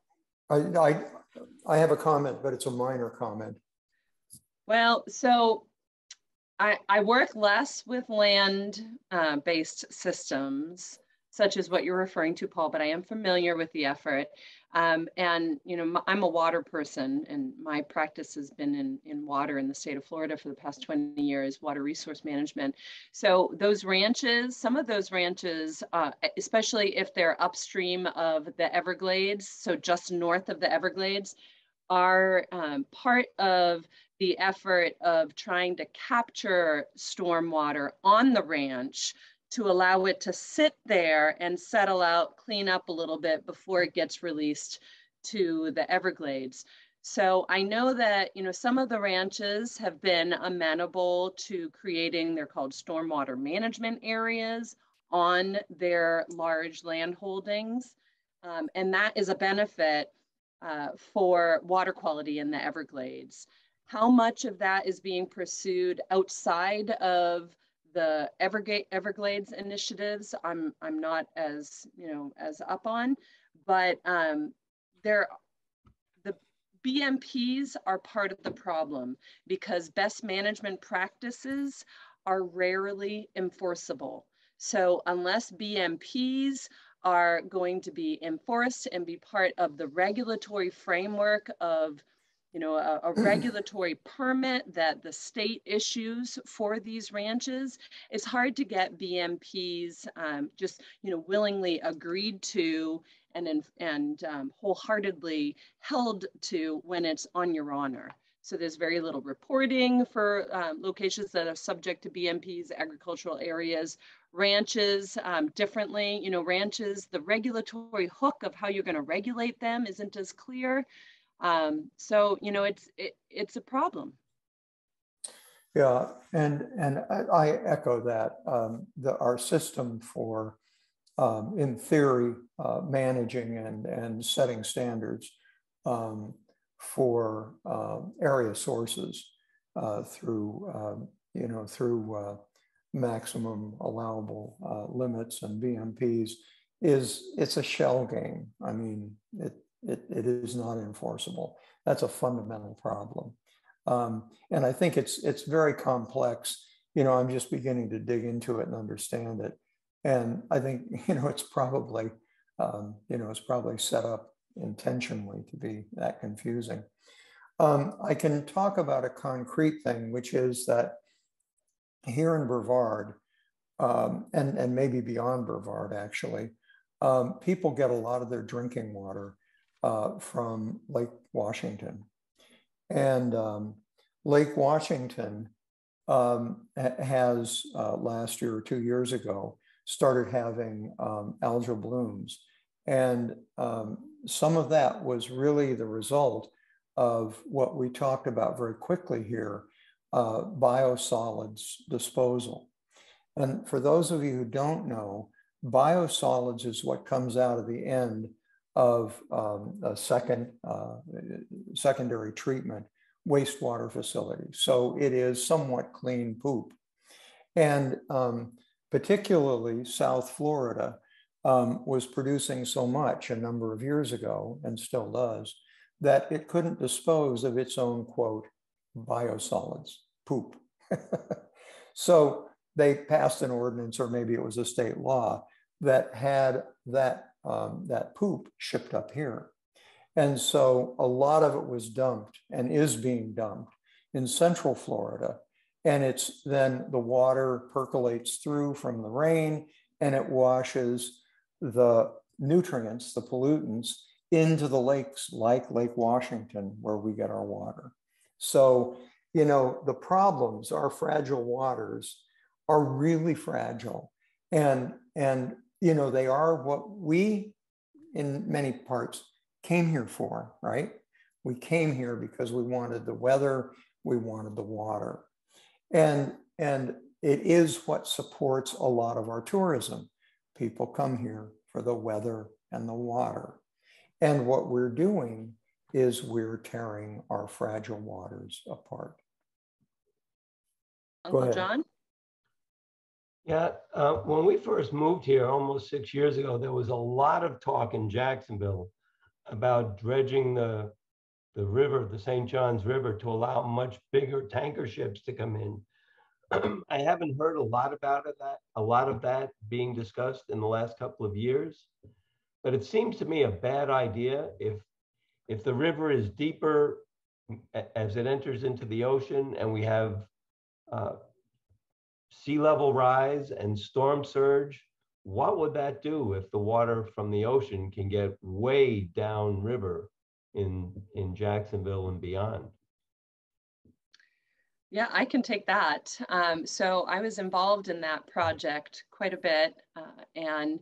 I, I, I have a comment, but it's a minor comment. Well, so I, I work less with land-based systems, such as what you're referring to, Paul, but I am familiar with the effort. Um, and, you know, I'm a water person and my practice has been in, in water in the state of Florida for the past 20 years, water resource management. So those ranches, some of those ranches, uh, especially if they're upstream of the Everglades, so just north of the Everglades, are um, part of the effort of trying to capture stormwater on the ranch to allow it to sit there and settle out, clean up a little bit before it gets released to the Everglades. So I know that, you know, some of the ranches have been amenable to creating, they're called stormwater management areas on their large land holdings. Um, and that is a benefit uh, for water quality in the Everglades. How much of that is being pursued outside of the Everglades, Everglades initiatives? I'm I'm not as you know as up on, but um, there the BMPs are part of the problem because best management practices are rarely enforceable. So unless BMPs are going to be enforced and be part of the regulatory framework of you know, a, a, (clears throat) regulatory permit that the state issues for these ranches, it's hard to get BMPs um, just, you know, willingly agreed to and, and um, wholeheartedly held to when it's on your honor. So there's very little reporting for um, locations that are subject to BMPs, agricultural areas, ranches um, differently. You know, ranches, the regulatory hook of how you're going to regulate them isn't as clear. Um, so, you know, it's it, it's a problem. Yeah, and and I, echo that. Um, the, our system for, um, in theory, uh, managing and and setting standards um, for uh, area sources uh, through um, you know through uh, maximum allowable uh, limits and BMPs is it's a shell game. I mean, it, it, it is not enforceable. That's a fundamental problem. Um, and I think it's, it's very complex. You know, I'm just beginning to dig into it and understand it. And I think, (laughs) you know, it's probably, um, you know, it's probably set up intentionally to be that confusing. Um, I can talk about a concrete thing, which is that here in Brevard, um, and, and maybe beyond Brevard actually, um, people get a lot of their drinking water uh, from Lake Washington. And um, Lake Washington um, has uh, last year or two years ago started having um, algal blooms. And um, some of that was really the result of what we talked about very quickly here, uh, biosolids disposal. And for those of you who don't know, biosolids is what comes out of the end of um, a second uh, secondary treatment wastewater facility. So it is somewhat clean poop. And um, particularly South Florida um, was producing so much a number of years ago and still does that it couldn't dispose of its own quote biosolids, poop. (laughs) so they passed an ordinance, or maybe it was a state law, that had that um, that poop shipped up here. And so a lot of it was dumped and is being dumped in central Florida. And it's then the water percolates through from the rain and it washes the nutrients, the pollutants, into the lakes like Lake Washington, where we get our water. So, you know, the problems, our fragile waters are really fragile. And, and you know, they are what we, in many parts, came here for, right? We came here because we wanted the weather, we wanted the water. And, and it is what supports a lot of our tourism. People come here for the weather and the water. And what we're doing is we're tearing our fragile waters apart. Uncle John? Yeah, uh, when we first moved here almost six years ago, there was a lot of talk in Jacksonville about dredging the the river, the St. Johns River, to allow much bigger tanker ships to come in. (clears throat) I haven't heard a lot about it, that a lot of that being discussed in the last couple of years, but it seems to me a bad idea if if the river is deeper as it enters into the ocean and we have uh, sea level rise and storm surge, what would that do if the water from the ocean can get way downriver in, in Jacksonville and beyond? Yeah, I can take that. Um, so I was involved in that project quite a bit. Uh, and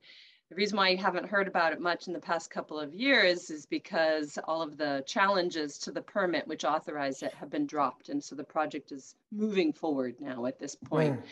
the reason why you haven't heard about it much in the past couple of years is because all of the challenges to the permit which authorize it have been dropped. And so the project is moving forward now at this point. Mm.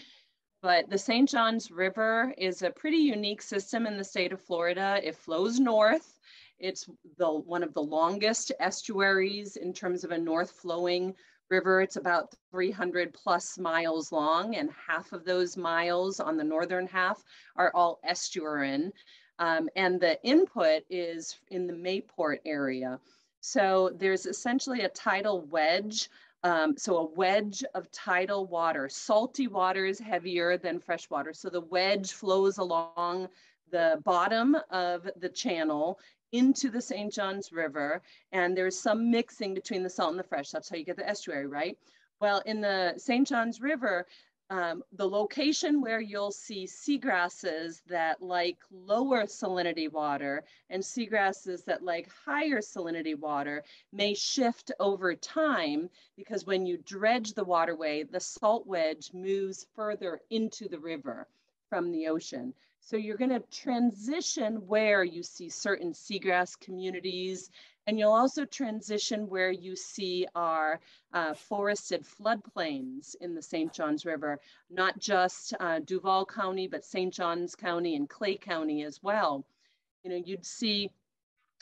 But the St. Johns River is a pretty unique system in the state of Florida. It flows north. It's the one of the longest estuaries in terms of a north flowing river. It's about 300 plus miles long, and half of those miles on the northern half are all estuarine. Um, and the input is in the Mayport area. So there's essentially a tidal wedge. Um, so a wedge of tidal water. Salty water is heavier than fresh water. So the wedge flows along the bottom of the channel into the St. Johns River, and there's some mixing between the salt and the fresh. That's how you get the estuary, right? Well, in the St. Johns River, um, the location where you'll see seagrasses that like lower salinity water and seagrasses that like higher salinity water may shift over time because when you dredge the waterway, the salt wedge moves further into the river from the ocean. So you're going to transition where you see certain seagrass communities, and you'll also transition where you see our uh, forested floodplains in the St. Johns River, not just uh, Duval County, but St. Johns County and Clay County as well. You know, you'd see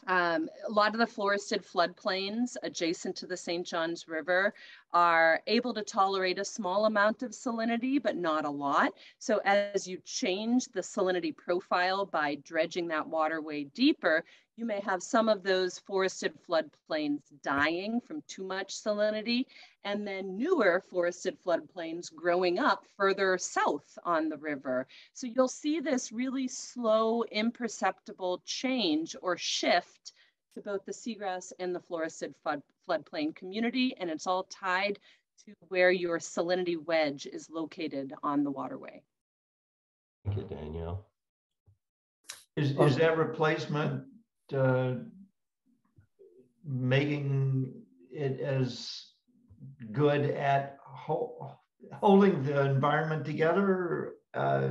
um, a lot of the forested floodplains adjacent to the St. Johns River are able to tolerate a small amount of salinity, but not a lot. So as you change the salinity profile by dredging that waterway deeper, you may have some of those forested floodplains dying from too much salinity, and then newer forested floodplains growing up further south on the river. So you'll see this really slow, imperceptible change or shift to both the seagrass and the forested flood, floodplain community, and it's all tied to where your salinity wedge is located on the waterway. Thank you, Danielle. Is, is that replacement uh, making it as good at ho holding the environment together? Uh,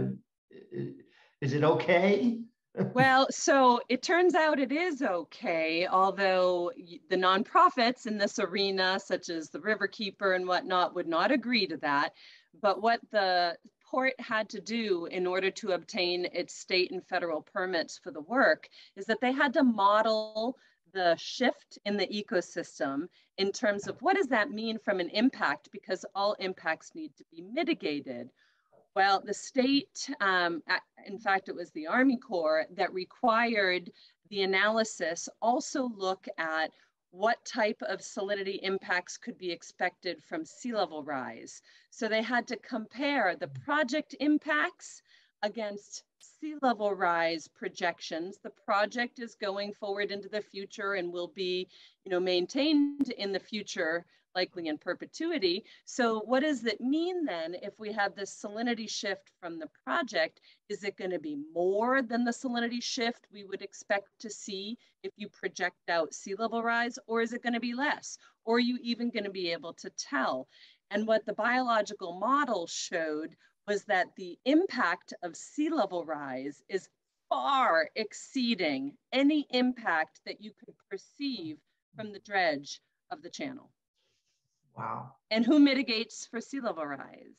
is it okay? (laughs) well, so it turns out it is okay, although the nonprofits in this arena, such as the Riverkeeper and whatnot, would not agree to that. But what the port had to do in order to obtain its state and federal permits for the work is that they had to model the shift in the ecosystem in terms of what does that mean from an impact because all impacts need to be mitigated. Well, the state, um, in fact, it was the Army Corps that required the analysis also look at what type of salinity impacts could be expected from sea level rise. So they had to compare the mm. project impacts against sea level rise projections. The project is going forward into the future and will be, you know, maintained in the future likely in perpetuity. So what does it mean then if we have this salinity shift from the project? Is it going to be more than the salinity shift we would expect to see if you project out sea level rise, or is it going to be less? Or are you even going to be able to tell? And what the biological model showed was that the impact of sea level rise is far exceeding any impact that you could perceive from the dredge of the channel. Wow. And who mitigates for sea level rise?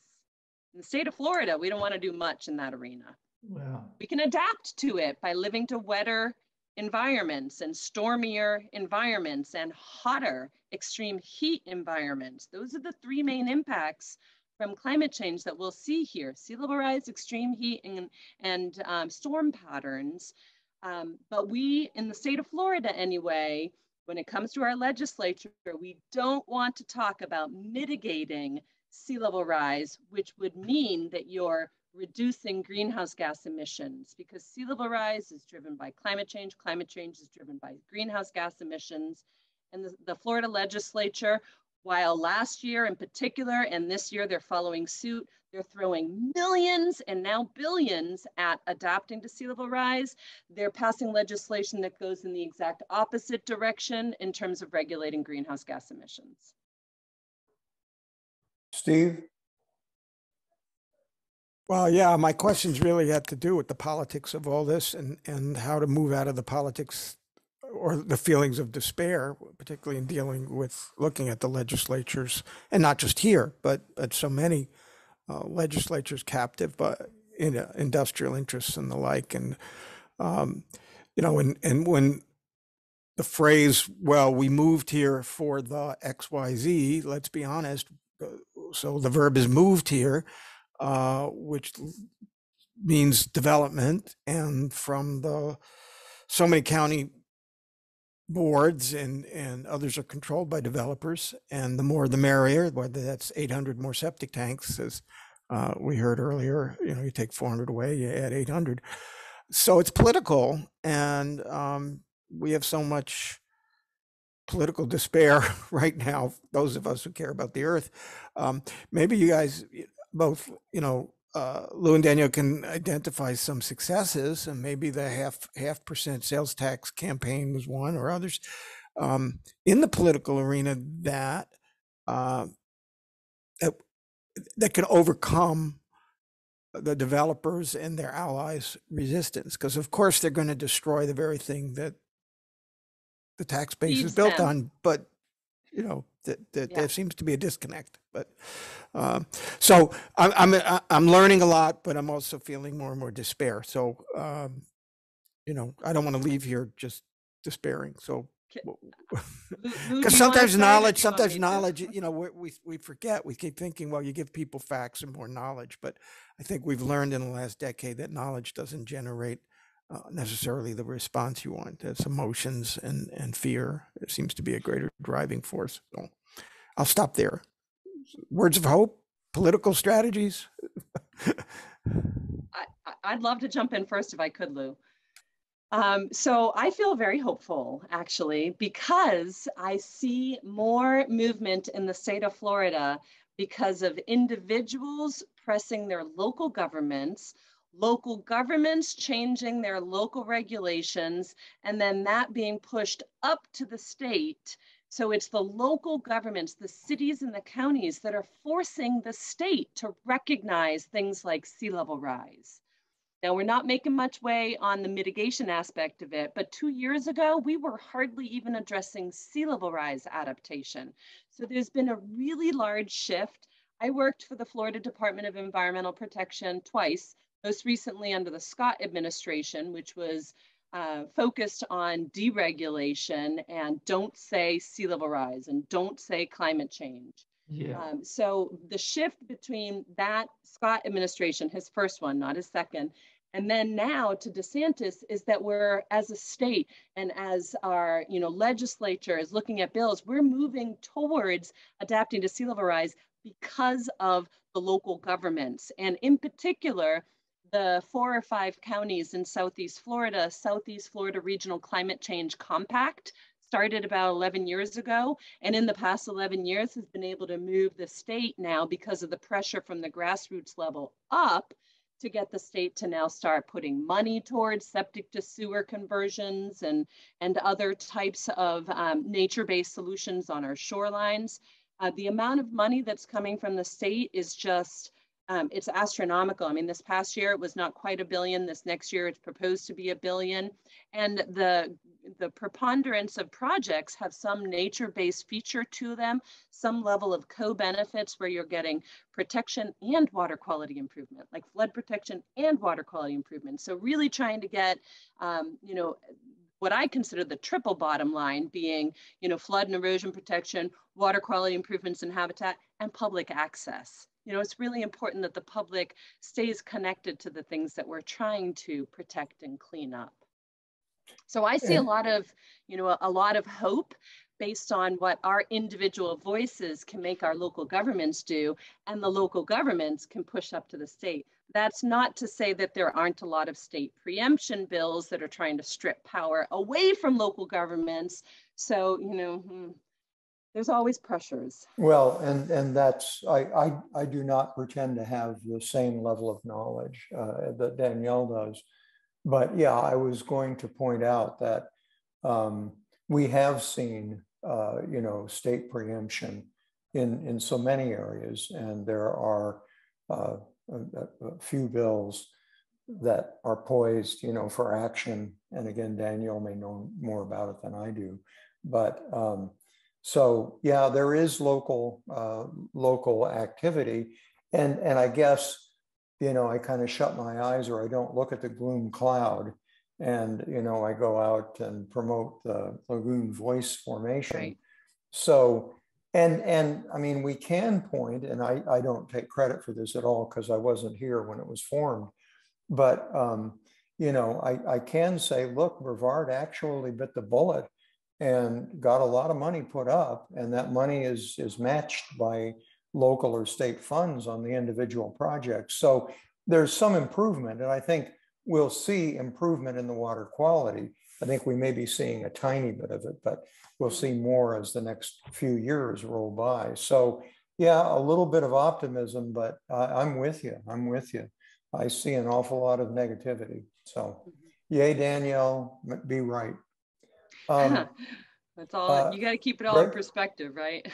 In the state of Florida, we don't want to do much in that arena. Wow. We can adapt to it by living to wetter environments and stormier environments and hotter extreme heat environments. Those are the three main impacts from climate change that we'll see here, sea level rise, extreme heat, and, and um, storm patterns. Um, but we, in the state of Florida anyway, when it comes to our legislature, we don't want to talk about mitigating sea level rise, which would mean that you're reducing greenhouse gas emissions because sea level rise is driven by climate change. Climate change is driven by greenhouse gas emissions. And the, the Florida legislature, while last year in particular, and this year they're following suit, they're throwing millions and now billions at adapting to sea level rise. They're passing legislation that goes in the exact opposite direction in terms of regulating greenhouse gas emissions. Steve? Well, yeah, my questions really had to do with the politics of all this and, and how to move out of the politics or the feelings of despair, particularly in dealing with looking at the legislatures, and not just here, but at so many uh, legislatures captive by in, uh, industrial interests and the like. And, um, you know, and, and when the phrase, well, we moved here for the XYZ, let's be honest. Uh, so the verb is moved here uh, which means development. And from the so many county boards and, and others are controlled by developers. And the more the merrier, whether that's 800 more septic tanks, as uh, we heard earlier, you know, you take 400 away, you add 800. So it's political. And um, we have so much political despair (laughs) right now, those of us who care about the earth. Um, maybe you guys both, you know, uh, Lew and Danielle can identify some successes, and maybe the half half percent sales tax campaign was one, or others um, in the political arena that uh, that that can overcome the developers and their allies' resistance, because of course they're going to destroy the very thing that the tax base is built them. on. But you know that, that Yeah. there seems to be a disconnect. But um, so I'm I'm I- I'm learning a lot, but I'm also feeling more and more despair. So um, you know, I don't want to leave here just despairing. So Ca- w- Lew- Lew, (laughs) do because sometimes knowledge, do you want sometimes (laughs) knowledge, you know, we, we we forget. We keep thinking, well, you give people facts and more knowledge, but I think we've learned in the last decade that knowledge doesn't generate uh, necessarily the response you want. It's emotions and and fear. It seems to be a greater driving force. So I'll stop there. Words of hope, political strategies. (laughs) I, I'd love to jump in first if I could, Lew. Um, so I feel very hopeful actually because I see more movement in the state of Florida because of individuals pressing their local governments, local governments changing their local regulations, and then that being pushed up to the state. So it's the local governments, the cities and the counties that are forcing the state to recognize things like sea level rise. Now, we're not making much way on the mitigation aspect of it, but two years ago, we were hardly even addressing sea level rise adaptation. So there's been a really large shift. I worked for the Florida Department of Environmental Protection twice, most recently under the Scott administration, which was uh, focused on deregulation and don't say sea level rise and don't say climate change. Yeah. Um, so the shift between that Scott administration, his first one, not his second, and then now to DeSantis is that we're as a state and as our you know legislature is looking at bills, we're moving towards adapting to sea level rise because of the local governments and in particular the four or five counties in southeast Florida, Southeast Florida Regional Climate Change Compact started about 11 years ago and in the past 11 years has been able to move the state now because of the pressure from the grassroots level up to get the state to now start putting money towards septic to sewer conversions and, and other types of um, nature-based solutions on our shorelines. Uh, the amount of money that's coming from the state is just, um, it's astronomical. I mean, this past year it was not quite a billion. This next year it's proposed to be a billion. And the the preponderance of projects have some nature-based feature to them, some level of co-benefits where you're getting protection and water quality improvement, like flood protection and water quality improvement. So really trying to get, um, you know, what I consider the triple bottom line being, you know, flood and erosion protection, water quality improvements in habitat, and public access. You know, it's really important that the public stays connected to the things that we're trying to protect and clean up. So I see a lot of, you know, a lot of hope based on what our individual voices can make our local governments do and the local governments can push up to the state. That's not to say that there aren't a lot of state preemption bills that are trying to strip power away from local governments. So, you know, hmm, there's always pressures. Well, and and that's I I, I do not pretend to have the same level of knowledge uh, that Danielle does, but yeah, I was going to point out that um, we have seen uh, you know state preemption in in so many areas, and there are uh, a, a few bills that are poised, you know, for action. And again, Danielle may know more about it than I do, but um, so yeah, there is local uh, local activity, and and I guess you know I kind of shut my eyes or I don't look at the gloom cloud, and you know I go out and promote the lagoon voice formation. Right. So and and I mean we can point, and I I don't take credit for this at all because I wasn't here when it was formed, but um, you know I I can say look Brevard actually bit the bullet and got a lot of money put up and that money is is matched by local or state funds on the individual projects. So there's some improvement and i think we'll see improvement in the water quality. I think we may be seeing a tiny bit of it but we'll see more as the next few years roll by. So yeah a little bit of optimism but i'm with you. I'm with you. I see an awful lot of negativity. So yay danielle be right um, (laughs) That's all. Uh, you got to keep it all Greg, in perspective, right?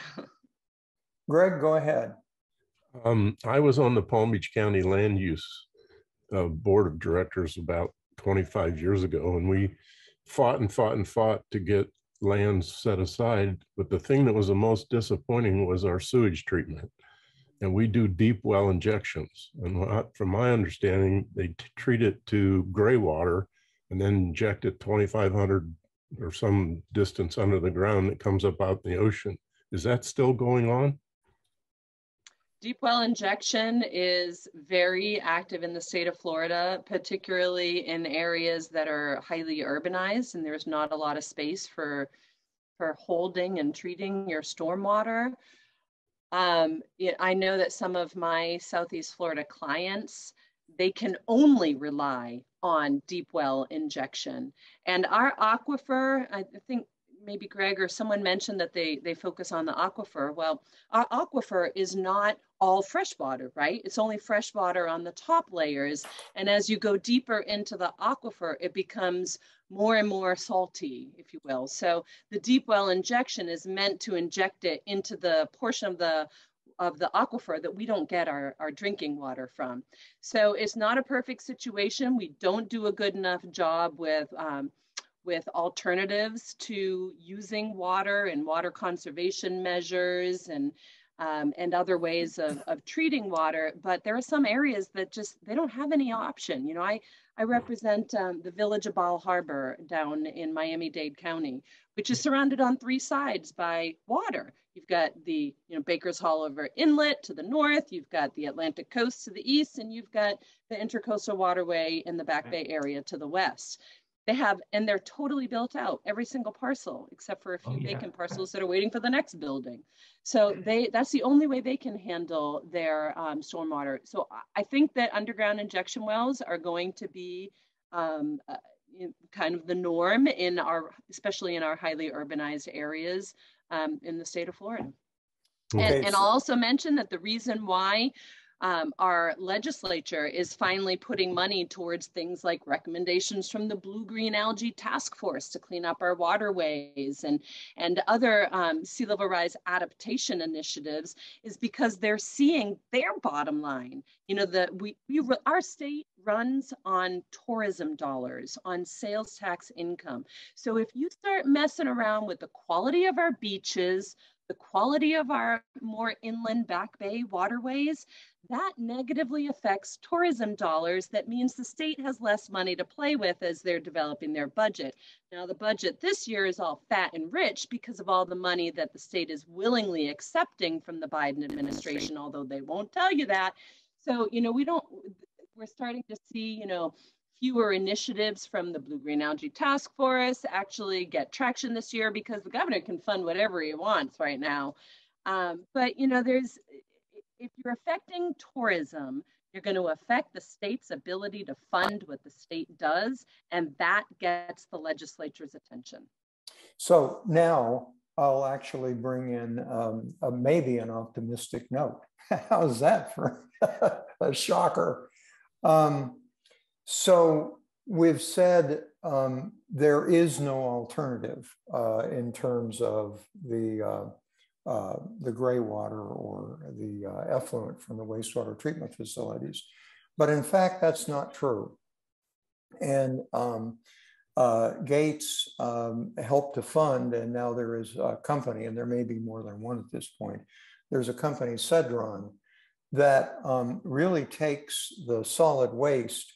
Greg, go ahead. Um, I was on the Palm Beach County Land Use uh, Board of Directors about 25 years ago, and we fought and fought and fought to get lands set aside. But the thing that was the most disappointing was our sewage treatment. And we do deep well injections. And from my understanding, they treat it to gray water and then inject it 2,500 or some distance under the ground that comes up out in the ocean. Is that still going on? Deep well injection is very active in the state of Florida, particularly in areas that are highly urbanized and there's not a lot of space for, for holding and treating your stormwater. Um, I know that some of my Southeast Florida clients, they can only rely on deep well injection. And our aquifer, I think maybe Greg or someone mentioned that they, they focus on the aquifer. Well, our aquifer is not all freshwater, right? It's only freshwater on the top layers. And as you go deeper into the aquifer, it becomes more and more salty, if you will. So the deep well injection is meant to inject it into the portion of the of the aquifer that we don't get our, our drinking water from. So it's not a perfect situation. We don't do a good enough job with um, with alternatives to using water and water conservation measures and um, and other ways of, of treating water. But there are some areas that just they don't have any option. You know, I I represent um, the village of Bal Harbour down in Miami-Dade County, which is surrounded on three sides by water. You've got the you know Baker's Haulover Inlet to the north, you've got the Atlantic coast to the east, and you've got the Intercoastal Waterway in the Back Bay area to the west. They have, and they're totally built out, every single parcel, except for a few oh, yeah. vacant parcels that are waiting for the next building. So (clears throat) they, that's the only way they can handle their um, stormwater. So I think that underground injection wells are going to be um, uh, kind of the norm in our, especially in our highly urbanized areas um, in the state of Florida. Okay. And, and I'll also mention that the reason why um, our legislature is finally putting money towards things like recommendations from the blue green algae task force to clean up our waterways and and other um, sea level rise adaptation initiatives is because they're seeing their bottom line. You know the we, we our state runs on tourism dollars on sales tax income. So if you start messing around with the quality of our beaches the quality of our more inland back bay waterways, that negatively affects tourism dollars. That means the state has less money to play with as they're developing their budget. Now, the budget this year is all fat and rich because of all the money that the state is willingly accepting from the Biden administration, although they won't tell you that. So, you know, we don't, we're starting to see, you know, fewer initiatives from the Blue Green Algae Task Force actually get traction this year because the governor can fund whatever he wants right now. Um, but you know, there's if you're affecting tourism, you're going to affect the state's ability to fund what the state does, and that gets the legislature's attention. So now I'll actually bring in um, a, maybe an optimistic note. (laughs) How's that for (laughs) a shocker? Um, so we've said um, there is no alternative uh, in terms of the uh, uh, the gray water or the uh, effluent from the wastewater treatment facilities, but in fact that's not true. And um, uh, Gates um, helped to fund, and now there is a company, and there may be more than one at this point. There's a company, Sedron, that um, really takes the solid waste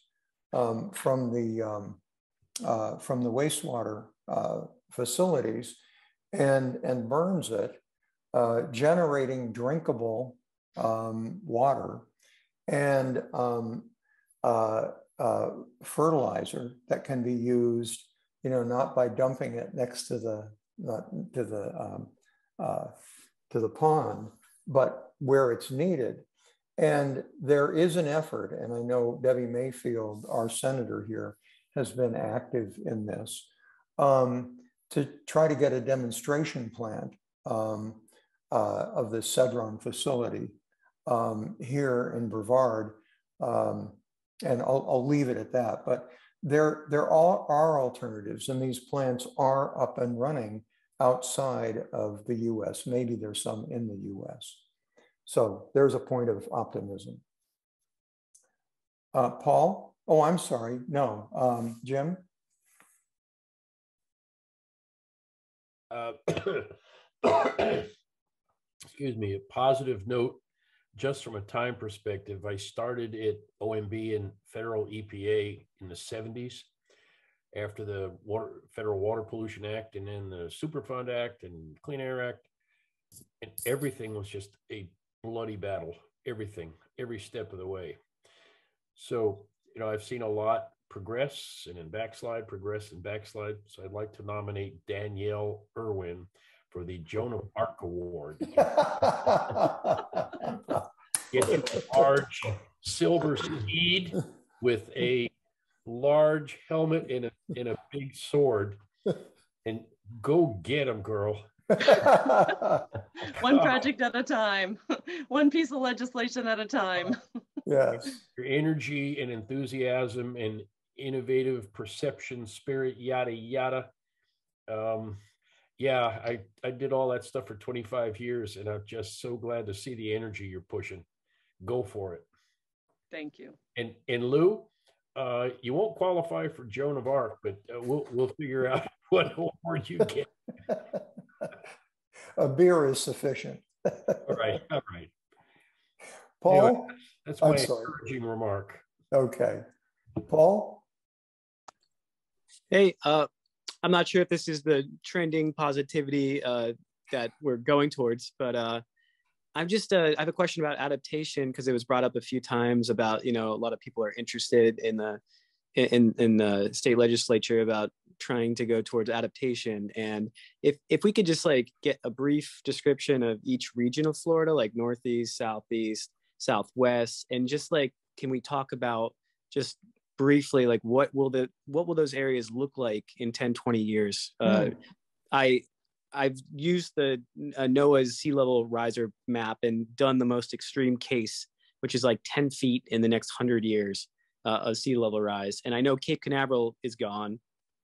um, from the um, uh, from the wastewater uh, facilities and and burns it, uh, generating drinkable um, water and um, uh, uh, fertilizer that can be used. You know, not by dumping it next to the to the um, uh, to the pond, but where it's needed. And there is an effort, and I know Debbie Mayfield, our senator here, has been active in this, um, to try to get a demonstration plant um, uh, of the Sedron facility um, here in Brevard. Um, and I'll, I'll, leave it at that. But there, there are, are alternatives, and these plants are up and running outside of the US. Maybe there's some in the US. So there's a point of optimism. Uh, Paul? Oh, I'm sorry. No. Um, Jim? Uh, (coughs) excuse me, a positive note, just from a time perspective, I started at OMB and federal EPA in the 70s after the Water, Federal Water Pollution Act and then the Superfund Act and Clean Air Act. And everything was just a bloody battle, everything, every step of the way. So, you know, I've seen a lot progress and then backslide, progress and backslide. So I'd like to nominate Danielle Irwin for the Joan of Arc Award. (laughs) Get a large silver steed with a large helmet and a, and a big sword. And go get him, girl. (laughs) One (laughs) project at a time, (laughs) one piece of legislation at a time. yes. Your energy and enthusiasm and innovative perception, spirit, yada, yada. Um, yeah, I, I did all that stuff for 25 years and I'm just so glad to see the energy you're pushing. Go for it. Thank you. And, and Lew, uh, you won't qualify for Joan of Arc, but uh, we'll, we'll figure out what award you get a beer is sufficient. all right, all right. Paul? Anyway, that's my encouraging remark. Okay. Paul? Hey, uh, I'm not sure if this is the trending positivity uh, that we're going towards, but uh, I'm just uh, I have a question about adaptation because it was brought up a few times about you know a lot of people are interested in the in in the state legislature about trying to go towards adaptation. And if if we could just like get a brief description of each region of florida like northeast southeast southwest and just like can we talk about just briefly like what will the what will those areas look like in 10 20 years? Mm. uh, i i've used the uh, noaa's sea level riser map and done the most extreme case which is like 10 feet in the next 100 years uh, of sea level rise. And i know cape canaveral is gone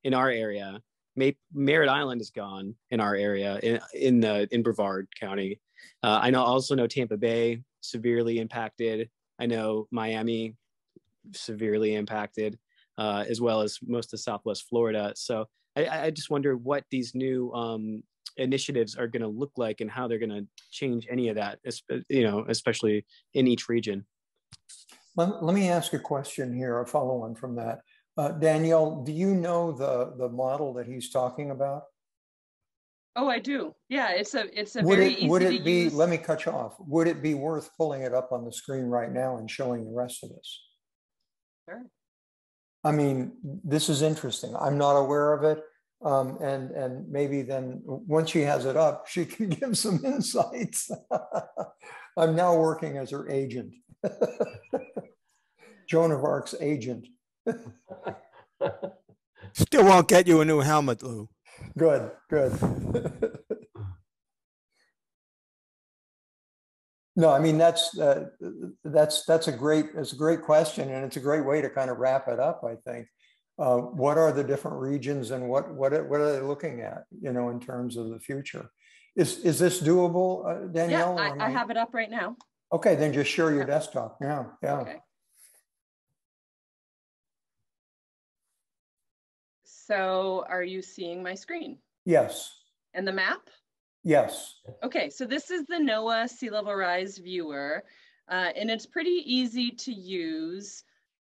in our area. May- Merritt Island is gone in our area in in the in Brevard County. Uh, I know also know Tampa Bay severely impacted. I know Miami severely impacted, uh, as well as most of Southwest Florida. So I, I, just wonder what these new um, initiatives are going to look like and how they're going to change any of that, you know, especially in each region. Let, let me ask a question here, a follow on from that. Uh, Danielle, do you know the, the model that he's talking about? Oh, I do. Yeah, it's a it's a would very it, easy would it be, use. let me cut you off. Would it be worth pulling it up on the screen right now and showing the rest of this? Sure. I mean, this is interesting. I'm not aware of it. Um, and, and maybe then once she has it up, she (laughs) can give some insights. (laughs) I'm now working as her agent. (laughs) Joan of Arc's agent. Still won't get you a new helmet, Lew. Good, good. no, I mean that's uh, that's that's a great it's a great question, and it's a great way to kind of wrap it up. I think. Uh, what are the different regions, and what what what are they looking at? You know, in terms of the future. Is is this doable, uh, Danielle? Yeah, I, I have it up right now. Okay, then just share your desktop. Yeah, yeah. Okay. So are you seeing my screen Yes, and the map? yes. Okay, so this is the NOAA Sea Level Rise viewer, uh, and it's pretty easy to use.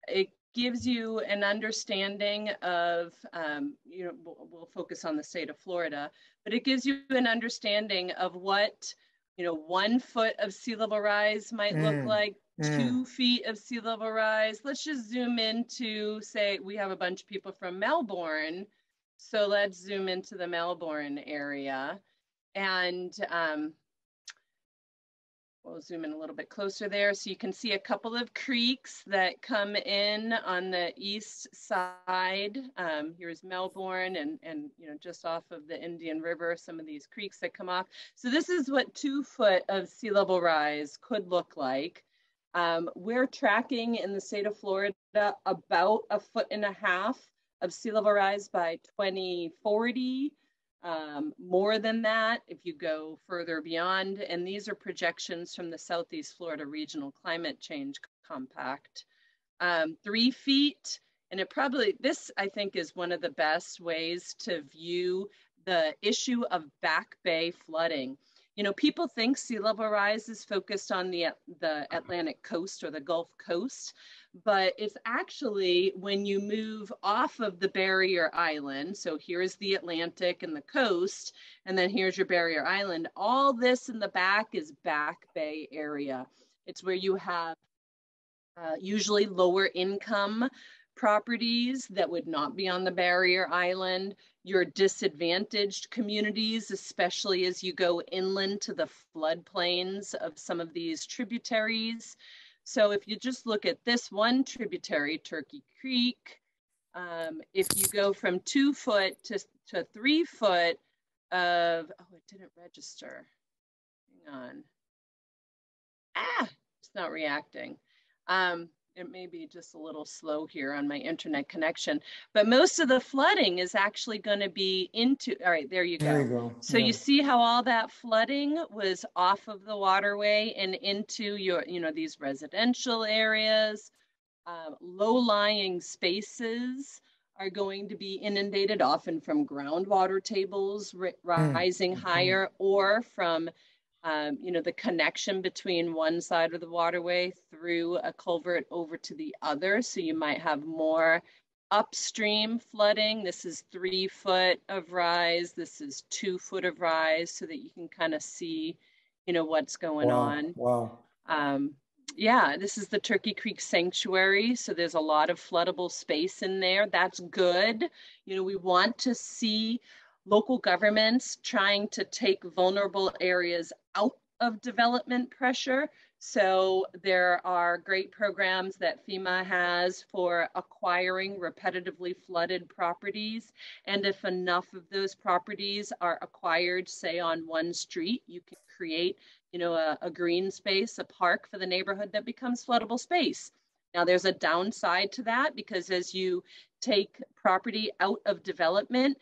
It gives you an understanding of, um, you know, we'll, we'll focus on the state of Florida, but it gives you an understanding of what, you know, one foot of sea level rise might look Mm, like, mm. two feet of sea level rise. Let's just zoom into, say, we have a bunch of people from Melbourne. So let's zoom into the Melbourne area. And um, we'll zoom in a little bit closer there. So you can see a couple of creeks that come in on the east side. Um, here's Melbourne and, and, you know, just off of the Indian River, some of these creeks that come off. So this is what two foot of sea level rise could look like. Um, we're tracking in the state of Florida about a foot and a half of sea level rise by 2040. Um, more than that, if you go further beyond, and these are projections from the Southeast Florida Regional Climate Change Compact. Um, three feet, and it probably, this I think is one of the best ways to view the issue of back bay flooding. You know, people think sea level rise is focused on the, the Atlantic coast or the Gulf Coast, but it's actually when you move off of the barrier island. So here's the Atlantic and the coast, and then here's your barrier island. All this in the back is back bay area. It's where you have uh, usually lower income properties that would not be on the barrier island, your disadvantaged communities, especially as you go inland to the floodplains of some of these tributaries. So if you just look at this one tributary, Turkey Creek, um, if you go from two foot to, to three foot of, oh, it didn't register. Hang on. Ah, it's not reacting. Um, it may be just a little slow here on my internet connection, but most of the flooding is actually going to be into, all right, there you go. There you go. So Yeah. you see how all that flooding was off of the waterway and into your, you know, these residential areas, um, low-lying spaces are going to be inundated often from groundwater tables ri- mm, rising mm, mm. higher or from um, you know, the connection between one side of the waterway through a culvert over to the other. So you might have more upstream flooding. This is three foot of rise. This is two foot of rise so that you can kind of see, you know, what's going wow. on. Wow. Um, yeah, this is the Turkey Creek Sanctuary. So there's a lot of floodable space in there. That's good. You know, we want to see local governments trying to take vulnerable areas out of development pressure. So there are great programs that FEMA has for acquiring repetitively flooded properties. And if enough of those properties are acquired, say on one street, you can create, you know, a, a green space, a park for the neighborhood that becomes floodable space. Now there's a downside to that because as you take property out of development,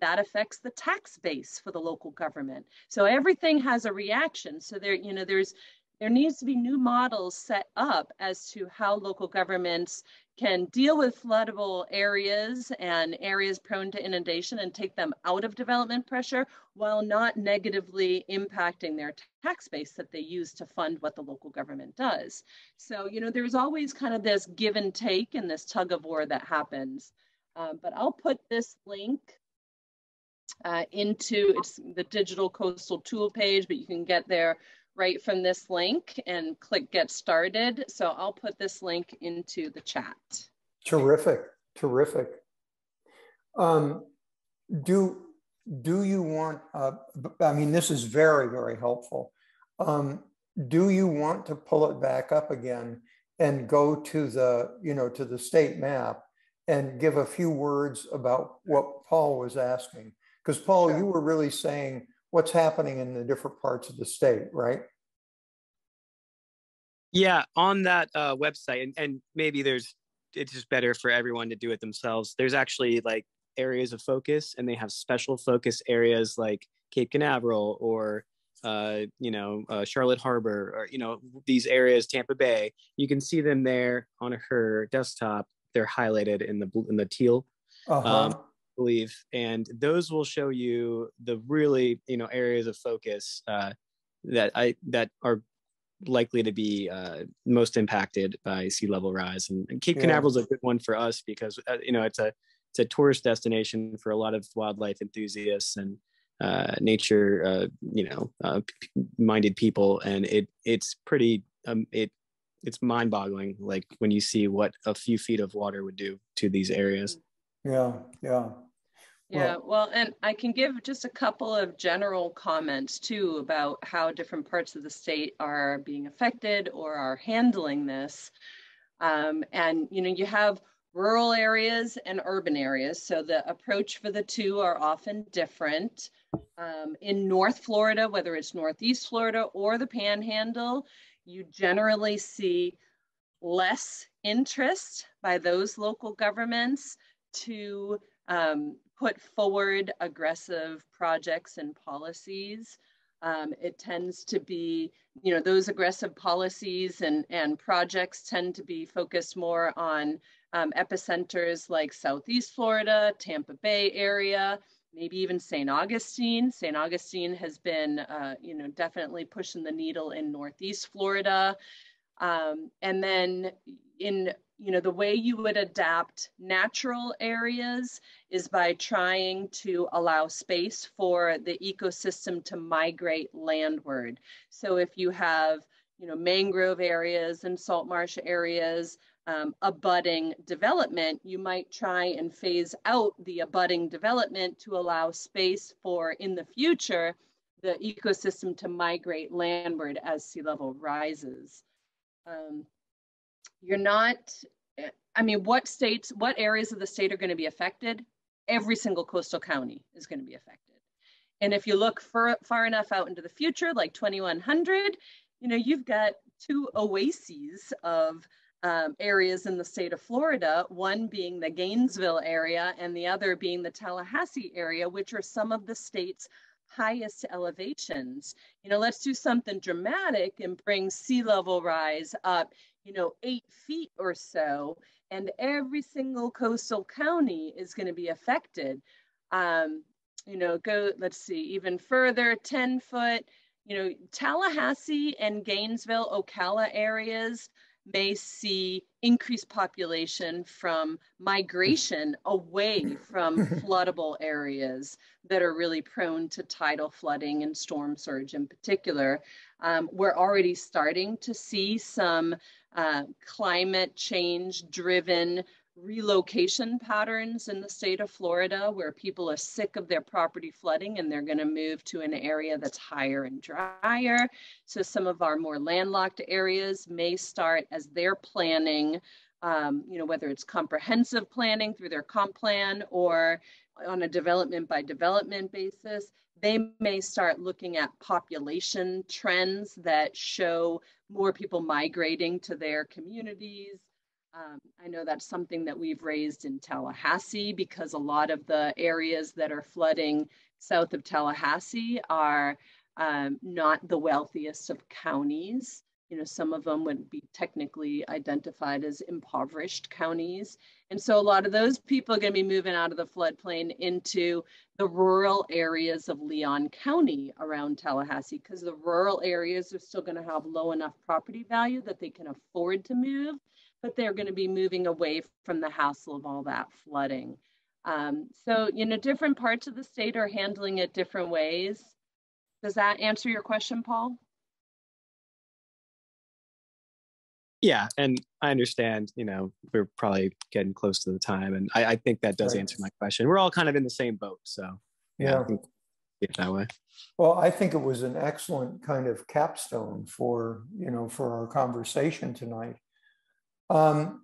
that affects the tax base for the local government. So everything has a reaction. So there, you know, there's there needs to be new models set up as to how local governments can deal with floodable areas and areas prone to inundation and take them out of development pressure while not negatively impacting their tax base that they use to fund what the local government does. So, you know, there's always kind of this give and take and this tug of war that happens. Um, but I'll put this link uh, into it's the digital coastal tool page, but you can get there right from this link and click get started. So I'll put this link into the chat. Terrific, terrific. Um, do, do you want, uh, I mean, this is very, very helpful. Um, do you want to pull it back up again and go to the, you know, to the state map and give a few words about what Paul was asking? Because Paul, sure. you were really saying what's happening in the different parts of the state, right? Yeah, on that uh, website, and, and maybe there's it's just better for everyone to do it themselves. There's actually like areas of focus, and they have special focus areas like Cape Canaveral or uh, you know uh, Charlotte Harbor or you know these areas, Tampa Bay. You can see them there on her desktop. They're highlighted in the blue, in the teal. Uh-huh. Um, believe and those will show you the really you know areas of focus uh, that i that are likely to be uh, most impacted by sea level rise. And, and cape yeah. canaveral is a good one for us because uh, you know it's a it's a tourist destination for a lot of wildlife enthusiasts and uh, nature uh, you know uh, minded people. And it it's pretty um, it it's mind boggling like when you see what a few feet of water would do to these areas. Yeah yeah yeah, well, and I can give just a couple of general comments too about how different parts of the state are being affected or are handling this. Um, and, you know, you have rural areas and urban areas. So the approach for the two are often different. Um, in North Florida, whether it's Northeast Florida or the Panhandle, you generally see less interest by those local governments to um, put forward aggressive projects and policies. Um, it tends to be, you know, those aggressive policies and, and projects tend to be focused more on um, epicenters like Southeast Florida, Tampa Bay area, maybe even St. Augustine. St. Augustine has been, uh, you know, definitely pushing the needle in Northeast Florida. Um, and then in you know, the way you would adapt natural areas is by trying to allow space for the ecosystem to migrate landward. So if you have, you know, mangrove areas and salt marsh areas, um, abutting development, you might try and phase out the abutting development to allow space for, in the future, the ecosystem to migrate landward as sea level rises. Um, you're not, I mean, what states, what areas of the state are going to be affected? Every single coastal county is going to be affected. And if you look far, far enough out into the future, like 2100, you know, you've got two oases of um, areas in the state of Florida, one being the Gainesville area and the other being the Tallahassee area, which are some of the state's highest elevations. You know, let's do something dramatic and bring sea level rise up you know, eight feet or so, and every single coastal county is going to be affected. Um, you know, go, let's see, even further, 10 foot, you know, Tallahassee and Gainesville, Ocala areas may see increased population from migration away (laughs) from floodable areas that are really prone to tidal flooding and storm surge in particular. Um, we're already starting to see some uh, climate change driven relocation patterns in the state of Florida where people are sick of their property flooding and they're going to move to an area that's higher and drier. So some of our more landlocked areas may start as they're planning, um, you know, whether it's comprehensive planning through their comp plan or on a development by development basis, they may start looking at population trends that show more people migrating to their communities. Um, I know that's something that we've raised in Tallahassee because a lot of the areas that are flooding south of Tallahassee are um, not the wealthiest of counties. you know, some of them would be technically identified as impoverished counties. And so a lot of those people are going to be moving out of the floodplain into the rural areas of Leon County around Tallahassee because the rural areas are still going to have low enough property value that they can afford to move, but they're going to be moving away from the hassle of all that flooding. Um, so, you know, different parts of the state are handling it different ways. Does that answer your question, Paul? Yeah, and I understand, you know, we're probably getting close to the time. And I, I think that does Right. answer my question. We're all kind of in the same boat. So yeah, Yeah. It that way. Well, I think it was an excellent kind of capstone for, you know, for our conversation tonight. Um,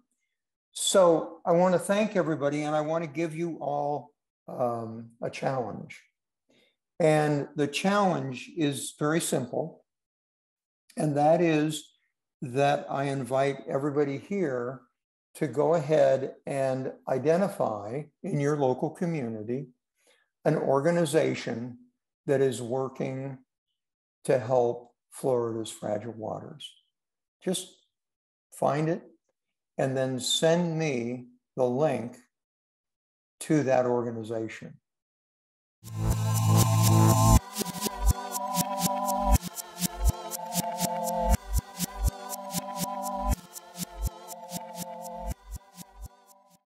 so I want to thank everybody and I want to give you all um, a challenge. And the challenge is very simple. And that is that I invite everybody here to go ahead and identify in your local community an organization that is working to help Florida's fragile waters. Just find it and then send me the link to that organization.